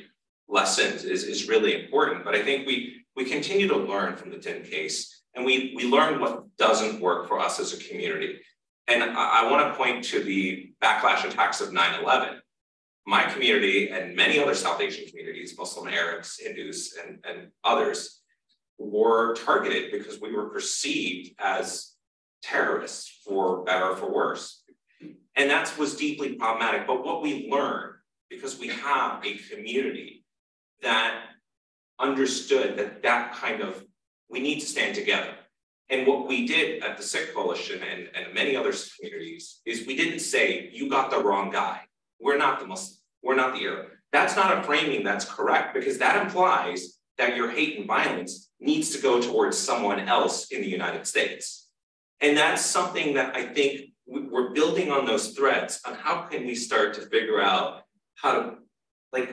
lessons is, is really important. But I think we, we continue to learn from the Thind case and we, we learn what doesn't work for us as a community. And I, I want to point to the backlash attacks of 9-11. My community and many other South Asian communities, Muslim Arabs, Hindus, and, and others, were targeted because we were perceived as terrorists for better or for worse. And that was deeply problematic. But what we learned, because we have a community that understood that that kind of, we need to stand together. And what we did at the Sikh Coalition and, and many other communities is we didn't say, you got the wrong guy. We're not the Muslim, we're not the Arab. that's not a framing that's correct because that implies that your hate and violence needs to go towards someone else in the United States. And that's something that I think we're building on those threads on how can we start to figure out how to like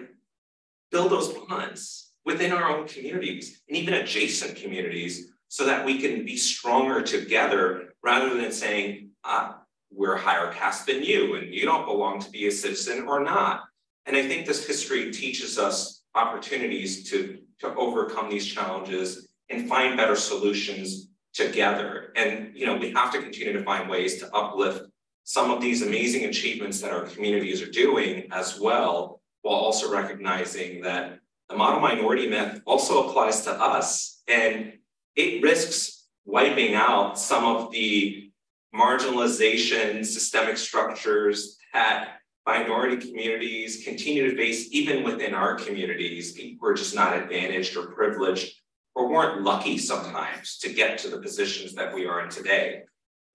build those bonds within our own communities and even adjacent communities so that we can be stronger together rather than saying, ah, we're higher caste than you and you don't belong to be a citizen or not. And I think this history teaches us opportunities to, to overcome these challenges and find better solutions together. And you know, we have to continue to find ways to uplift some of these amazing achievements that our communities are doing as well, while also recognizing that the model minority myth also applies to us and it risks wiping out some of the marginalization, systemic structures that minority communities continue to face even within our communities. Are just not advantaged or privileged or weren't lucky sometimes to get to the positions that we are in today.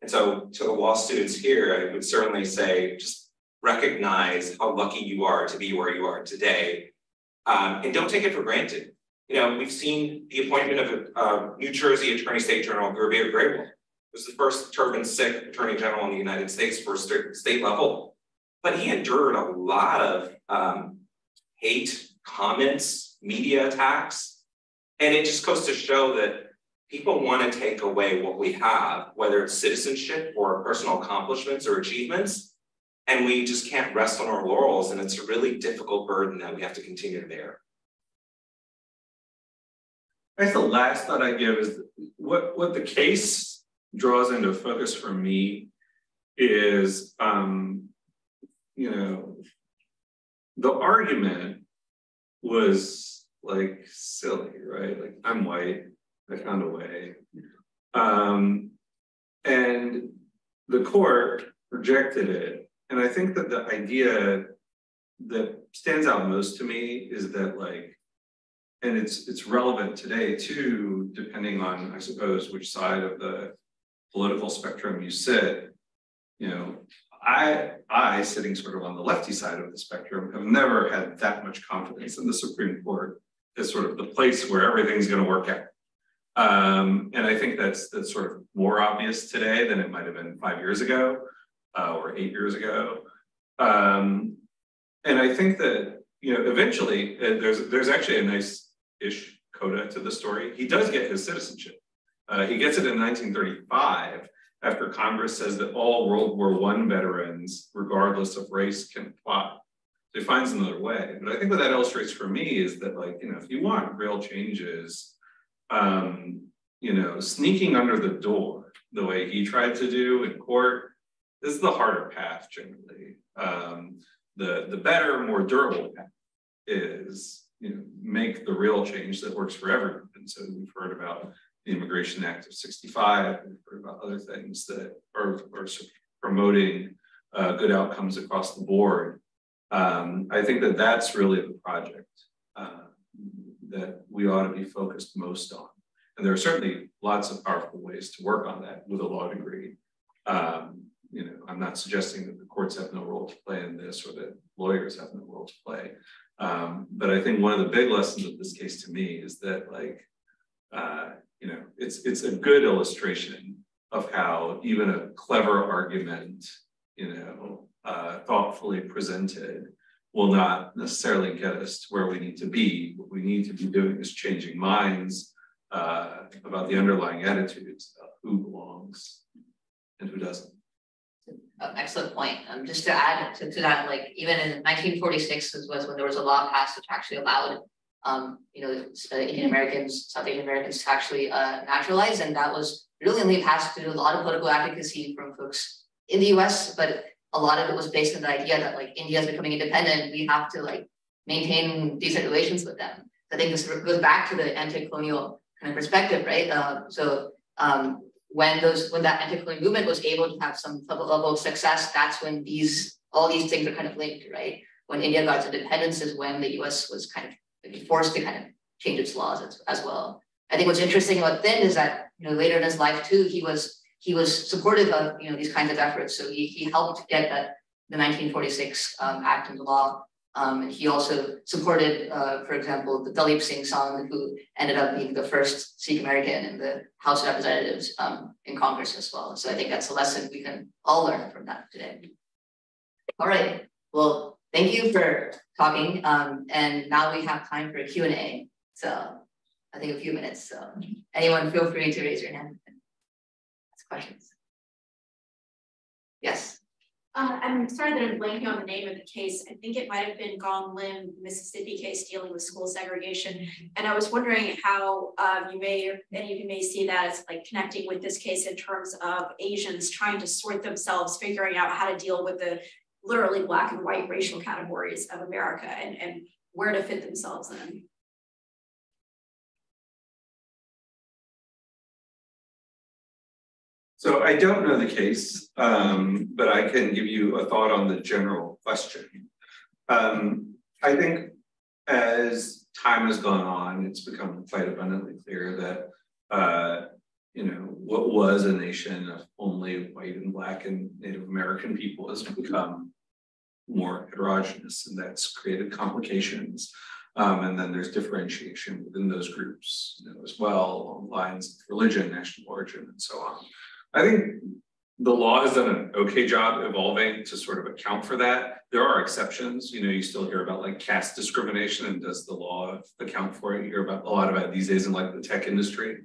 And so to the law students here, I would certainly say just recognize how lucky you are to be where you are today. Um, and don't take it for granted. You know, we've seen the appointment of a New Jersey Attorney State General Gurbir Grewal, was the first turban Sikh Attorney General in the United States for state level. But he endured a lot of um, hate, comments, media attacks, and it just goes to show that people want to take away what we have, whether it's citizenship or personal accomplishments or achievements, and we just can't rest on our laurels. And it's a really difficult burden that we have to continue to bear. I guess the last thought I give is what, what the case draws into focus for me is, um, you know, the argument was like silly, right? Like I'm white, I found a way. Um, and the court rejected it. And I think that the idea that stands out most to me is that like, and it's it's relevant today too, depending on, I suppose, which side of the political spectrum you sit. You know, I, I, sitting sort of on the lefty side of the spectrum, have never had that much confidence in the Supreme Court is sort of the place where everything's going to work out. Um, and I think that's that's sort of more obvious today than it might have been five years ago uh, or eight years ago. Um, and I think that you know eventually uh, there's there's actually a nice ish coda to the story. He does get his citizenship. Uh, he gets it in 1935 after Congress says that all World War I veterans, regardless of race, can apply. So he finds another way. But I think what that illustrates for me is that, like, you know, if you want real changes, um, you know, sneaking under the door the way he tried to do in court is the harder path generally. Um, the, the better, more durable path is, you know, make the real change that works for everyone. And so we've heard about Immigration Act of 65, we've heard about other things that are, are promoting uh, good outcomes across the board. Um, I think that that's really the project uh, that we ought to be focused most on. And there are certainly lots of powerful ways to work on that with a law degree. Um, you know, I'm not suggesting that the courts have no role to play in this or that lawyers have no role to play. Um, but I think one of the big lessons of this case to me is that like, uh, you know, it's, it's a good illustration of how even a clever argument, you know, uh, thoughtfully presented will not necessarily get us to where we need to be. What we need to be doing is changing minds uh, about the underlying attitudes of who belongs and who doesn't. Uh, excellent point. Um, just to add to, to, that, like even in 1946 was when there was a law passed which actually allowed, um, you know, uh, Indian Americans, South Asian Americans to actually uh, naturalize, and that was really only passed through a lot of political advocacy from folks in the U.S. But a lot of it was based on the idea that like India is becoming independent, we have to like maintain decent relations with them. I think this goes back to the anti-colonial kind of perspective, right? Uh, so um, when those when that anti-colonial movement was able to have some level of success, that's when these all these things are kind of linked, right? When India got its independence is when the U.S. was kind of forced to kind of change its laws as, as well. I think what's interesting about Thind is that you know later in his life too, he was he was supportive of you know these kinds of efforts. So he, he helped get that the 1946 um, act into law. Um, he also supported, uh, for example, the Dalip Singh Saund, who ended up being the first Sikh American in the House of Representatives um, in Congress as well. So I think that's a lesson we can all learn from that today. All right, well, thank you for talking. Um, and now we have time for Q&A. So I think a few minutes. So anyone feel free to raise your hand and ask questions. Yes. Uh, I'm sorry that I'm blanking on the name of the case. I think it might have been Gong Lum, Mississippi case dealing with school segregation. And I was wondering how uh, you may, any of you may see that as like connecting with this case in terms of Asians trying to sort themselves, figuring out how to deal with the literally black and white racial categories of America and, and where to fit themselves in. So I don't know the case, um, but I can give you a thought on the general question. Um, I think as time has gone on, it's become quite abundantly clear that uh, you know what was a nation of only white and black and Native American people has become more heterogeneous, and that's created complications. Um, and then there's differentiation within those groups you know, as well, along lines of religion, national origin, and so on. I think the law has done an okay job evolving to sort of account for that. There are exceptions, you know, you still hear about like caste discrimination and does the law account for it? You hear about a lot about these days in like the tech industry,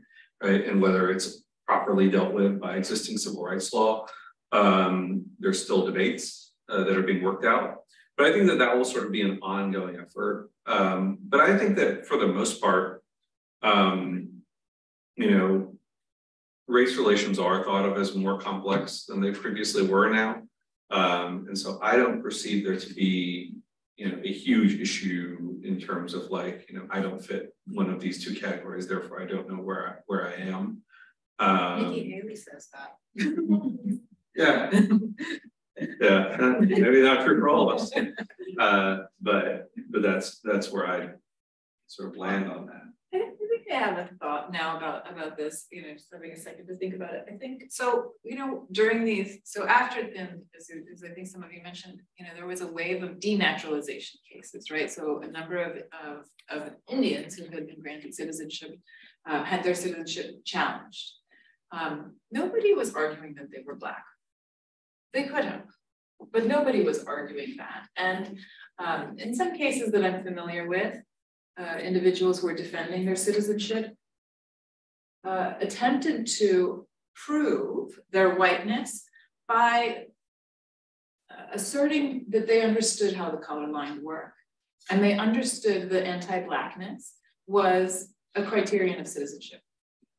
right? And whether it's properly dealt with by existing civil rights law. Um, there's still debates uh, that are being worked out. But I think that that will sort of be an ongoing effort. Um, but I think that for the most part, um, you know, race relations are thought of as more complex than they previously were now. Um, and so I don't perceive there to be, you know, a huge issue in terms of like, you know, I don't fit one of these two categories, therefore I don't know where I, where I am. Um, Nikki Haley says that. yeah. yeah, maybe not true for all of us. Uh, but but that's that's where I sort of land on that. I think I have a thought now about about this, you know, just having a second to think about it. I think so, you know, during these, so after Thind, as, as I think some of you mentioned, you know, there was a wave of denaturalization cases, right? So a number of, of, of Indians who had been granted citizenship uh, had their citizenship challenged. Um, nobody was arguing that they were Black. They could have, but nobody was arguing that. And um, in some cases that I'm familiar with, uh, individuals who are defending their citizenship uh, attempted to prove their whiteness by uh, asserting that they understood how the color line worked. And they understood that anti-blackness was a criterion of citizenship,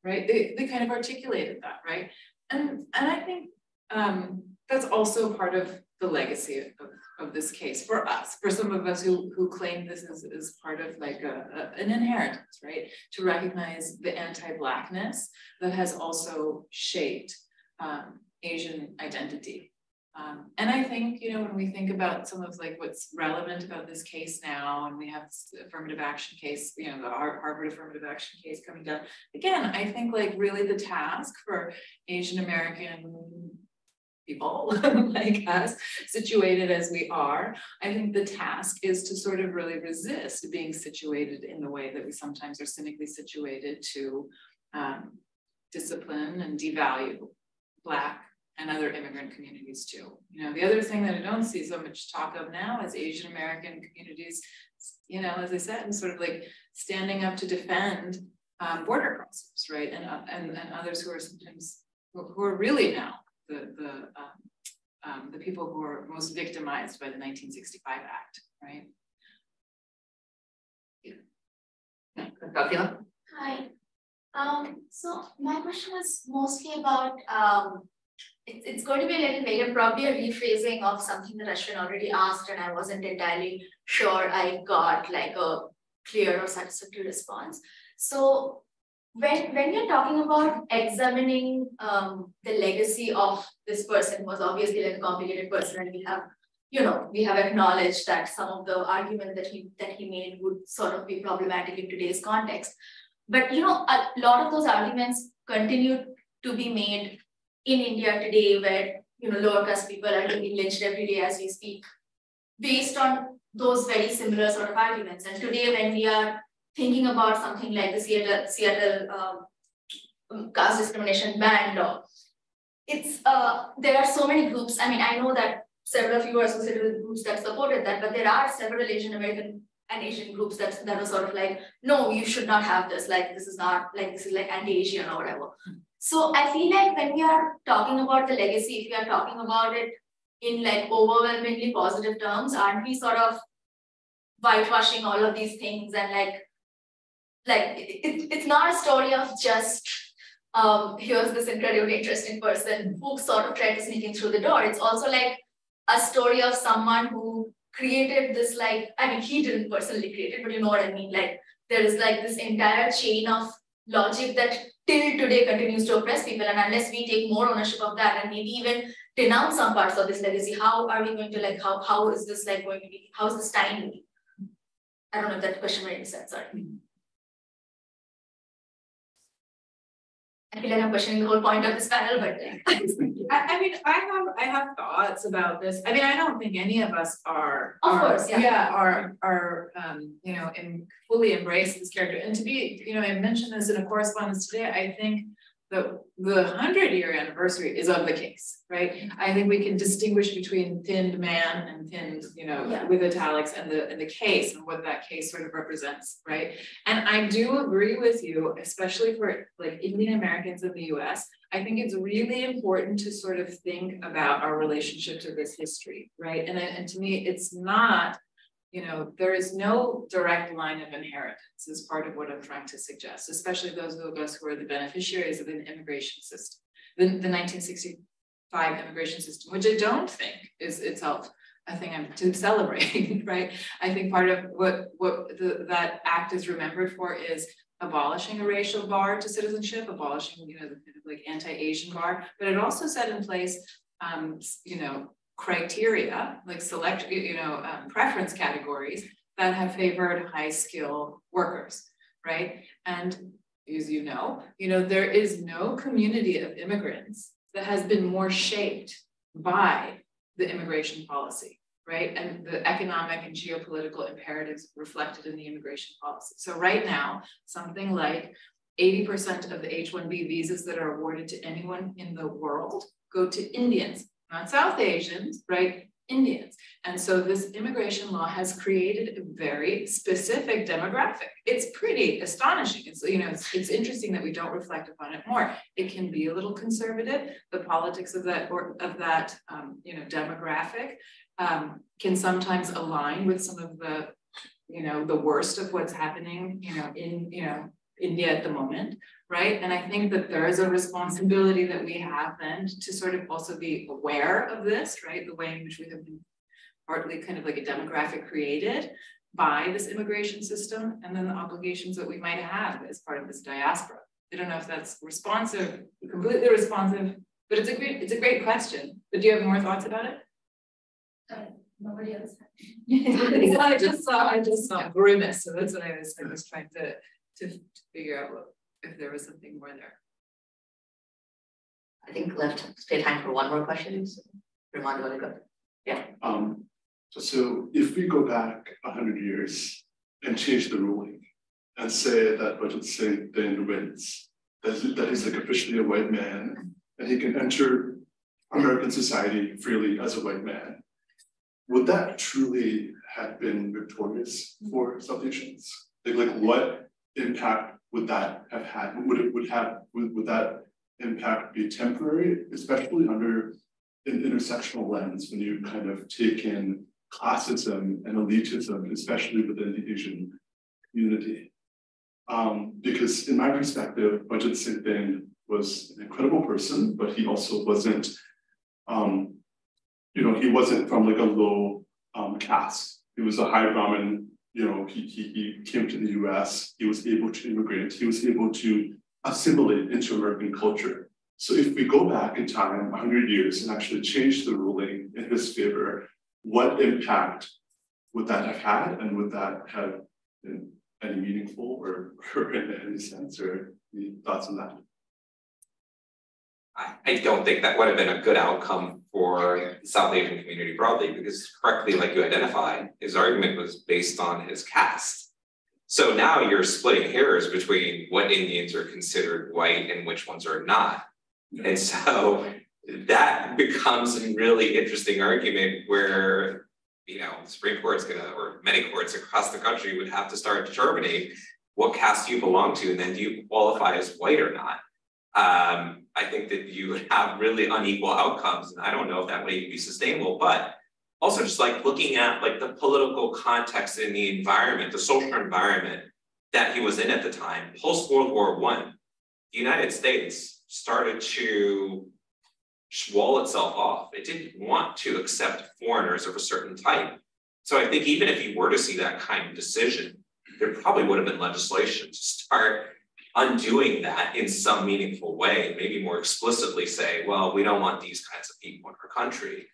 right? They, they kind of articulated that, right? And, and I think um, that's also part of the legacy of, of this case for us, for some of us who, who claim this is, is part of like a, a an inheritance, right? To recognize the anti-blackness that has also shaped um, Asian identity. Um, and I think, you know, when we think about some of like what's relevant about this case now, and we have affirmative action case, you know, the Harvard affirmative action case coming down, again, I think like really the task for Asian American people like us, situated as we are, I think the task is to sort of really resist being situated in the way that we sometimes are cynically situated to um, discipline and devalue Black and other immigrant communities too. You know, the other thing that I don't see so much talk of now is Asian American communities, you know, as I said, and sort of like standing up to defend um, border crossers, right? And, uh, and, and others who are sometimes, who are really now the, the, um, um, the people who are most victimized by the 1965 Act, right? Yeah. Hi. Um, so my question is mostly about um, it, it's going to be a little bit probably a rephrasing of something that Ashwin already asked, and I wasn't entirely sure I got like a clear or satisfactory response. So when when you're talking about examining um, the legacy of this person who was obviously like a complicated person and we have you know we have acknowledged that some of the argument that he that he made would sort of be problematic in today's context but you know a lot of those arguments continue to be made in india today where you know lower caste people are being lynched every day as we speak based on those very similar sort of arguments. And today, when we are thinking about something like the Seattle, Seattle um, caste discrimination ban law, it's uh, there are so many groups. I mean, I know that several of you are associated with groups that supported that, but there are several Asian American and Asian groups that that were sort of like, no, you should not have this. Like this is not like this is like anti-Asian or whatever. So I feel like when we are talking about the legacy, if we are talking about it in like overwhelmingly positive terms, aren't we sort of whitewashing all of these things and like like it, it's not a story of just um, here's this incredibly interesting person who sort of tried to sneak in through the door. It's also like a story of someone who created this like, I mean, he didn't personally create it, but you know what I mean? Like there is like this entire chain of logic that till today continues to oppress people. And unless we take more ownership of that and maybe even denounce some parts of this legacy, how are we going to like, how, how is this like going to be, how is this time? I don't know if that question made any sense, sorry. Mm-hmm. I feel like I'm questioning the whole point of this panel, but I, I mean, I have, I have thoughts about this. I mean, I don't think any of us are. Of are- course, yeah. Yeah, are, are, um, you know, and fully embrace this character. And to be, you know, I mentioned this in a correspondence today, I think the, the hundred year anniversary is of the case, right? I think we can distinguish between Thind man and Thind, you know, Yeah. with italics and the, and the case and what that case sort of represents, right? And I do agree with you, especially for like Indian Americans in the US. I think it's really important to sort of think about our relationship to this history, right? And, and to me, it's not, you know, there is no direct line of inheritance is part of what I'm trying to suggest, especially those of us who are the beneficiaries of an immigration system. The, the 1965 immigration system, which I don't think is itself a thing I'm to celebrate, right? I think part of what what the, that act is remembered for is abolishing a racial bar to citizenship, abolishing, you know, the kind of like anti-Asian bar, but it also set in place, um, you know, criteria, like select, you know, um, preference categories that have favored high skill workers, right? And as you know, you know, there is no community of immigrants that has been more shaped by the immigration policy, right? And the economic and geopolitical imperatives reflected in the immigration policy. So right now, something like 80% of the H-1B visas that are awarded to anyone in the world go to Indians, not South Asians, right? Indians. And so this immigration law has created a very specific demographic. It's pretty astonishing. It's, you know, it's, it's interesting that we don't reflect upon it more. It can be a little conservative. The politics of that or of that, um, you know, demographic um, can sometimes align with some of the, you know, the worst of what's happening, you know, in, you know, India at the moment, right? And I think that there is a responsibility that we have then to sort of also be aware of this, right? The way in which we have been partly kind of like a demographic created by this immigration system and then the obligations that we might have as part of this diaspora. I don't know if that's responsive, completely responsive, but it's a great, it's a great question. But do you have more thoughts about it? Uh, nobody else. I just saw, I just saw grimace, so that's what I was, I was trying to, to to figure out what, if there was something more there. I think left stay time for one more question. So, Raymond, you wanna go? Um, so if we go back a hundred years and change the ruling and say that Bhagat Singh Thind wins, that is, that he's like officially a white man and he can enter American society freely as a white man, would that truly have been victorious for South Asians? Like, like what impact would that have had? Would it would have would, would that impact be temporary, especially under an intersectional lens when you kind of take in classism and elitism, especially within the Asian community. Um, because in my perspective, Bhagat Singh Thind was an incredible person, but he also wasn't, um, you know, he wasn't from like a low um, caste. He was a high Brahmin, you know, he, he, he came to the US, he was able to immigrate, he was able to assimilate into American culture. So if we go back in time 100 years and actually change the ruling in his favor, what impact would that have had? And would that have been any meaningful or, or in any sense or any thoughts on that? I, I don't think that would have been a good outcome for the South Asian community broadly, because correctly, like you identified, his argument was based on his caste. So now you're splitting hairs between what Indians are considered white and which ones are not. And so that becomes a really interesting argument where, you know, Supreme Court's gonna, or many courts across the country would have to start determining what caste you belong to, and then do you qualify as white or not? Um, I think that you would have really unequal outcomes, and I don't know if that way would be sustainable, but also just like looking at like the political context in the environment, the social environment that he was in at the time, post World War One, the United States started to wall itself off. It didn't want to accept foreigners of a certain type. So I think even if you were to see that kind of decision, there probably would have been legislation to start undoing that in some meaningful way, maybe more explicitly say, well, we don't want these kinds of people in our country.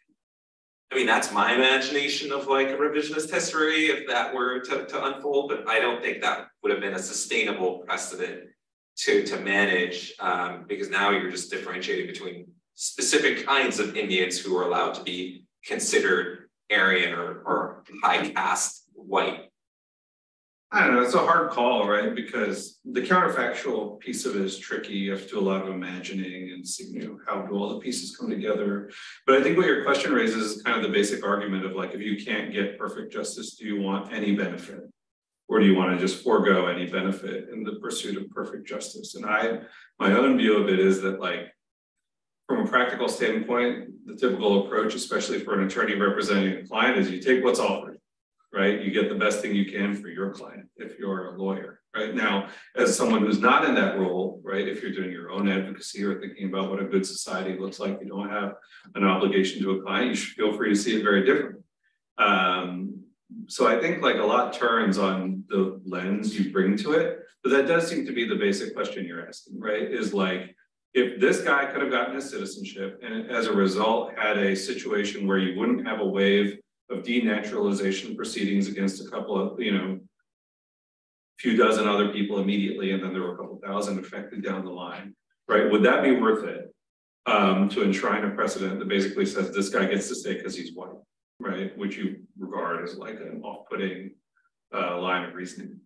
I mean, that's my imagination of like a revisionist history if that were to, to unfold, but I don't think that would have been a sustainable precedent to, to manage um, because now you're just differentiating between specific kinds of Indians who are allowed to be considered Aryan or, or high caste white I don't know, it's a hard call, right? Because the counterfactual piece of it is tricky. You have to do a lot of imagining and see, you know, how do all the pieces come together. But I think what your question raises is kind of the basic argument of like, if you can't get perfect justice, do you want any benefit? Or do you want to just forego any benefit in the pursuit of perfect justice? And I, my own view of it is that like, from a practical standpoint, the typical approach, especially for an attorney representing a client, is you take what's offered right? You get the best thing you can for your client if you're a lawyer, right? Now, as someone who's not in that role, right, if you're doing your own advocacy or thinking about what a good society looks like, you don't have an obligation to a client, you should feel free to see it very differently. Um, so I think like a lot turns on the lens you bring to it, but that does seem to be the basic question you're asking, right? Is like, if this guy could have gotten his citizenship and as a result had a situation where you wouldn't have a wave of denaturalization proceedings against a couple of, you know, few dozen other people immediately, and then there were a couple thousand affected down the line, right? Would that be worth it um, to enshrine a precedent that basically says this guy gets to stay because he's white, right? Which you regard as like an off-putting uh, line of reasoning.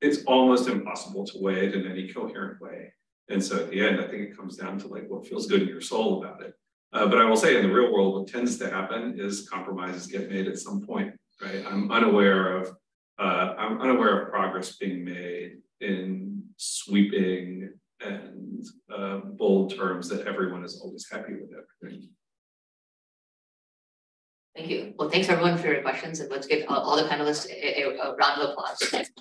It's almost impossible to weigh it in any coherent way. And so at the end, I think it comes down to like what feels good in your soul about it. Uh, but I will say in the real world, what tends to happen is compromises get made at some point, right? I'm unaware of uh, I'm unaware of progress being made in sweeping and uh, bold terms that everyone is always happy with everything. Thank you. Well, thanks everyone for your questions and let's give all, all the panelists a, a, a round of applause.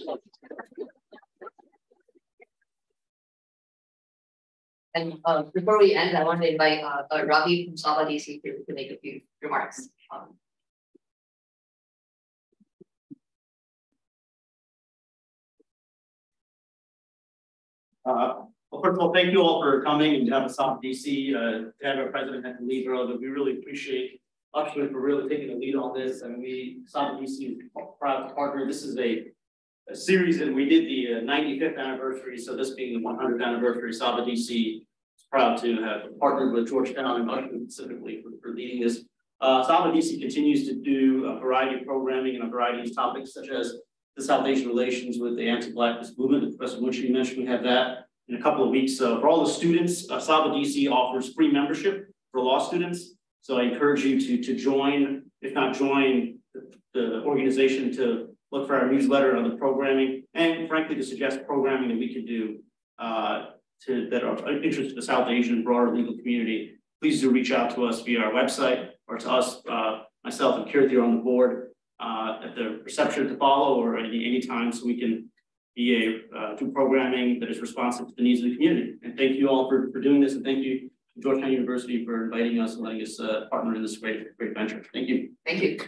And uh, before we end, I want to invite uh, uh, Ravi from SABA DC to, to make a few remarks. Um, Uh, well, first of all, thank you all for coming and to have us on DC, to have our president have the lead but we really appreciate Lakshmi for really taking the lead on this. and we, SABA DC is proud partner. This is a, a series and we did the uh, 95th anniversary. So this being the 100th anniversary, Sabha DC proud to have partnered with Georgetown and Lakshmi specifically for, for leading this. Uh, SABA DC continues to do a variety of programming and a variety of topics such as the South Asian relations with the anti-blackness movement. Professor Munshi mentioned we have that in a couple of weeks. So for all the students, uh, SABA DC offers free membership for law students. So I encourage you to, to join, if not join the, the organization to look for our newsletter on the programming and frankly to suggest programming that we could do uh, to that are interested in the South Asian broader legal community. Please do reach out to us via our website or to us, uh, myself and Kirti are on the board uh, at the reception to follow or any, any time so we can be a uh, do programming that is responsive to the needs of the community. And thank you all for, for doing this and thank you Georgetown University for inviting us and letting us uh, partner in this great, great venture. Thank you. Thank you.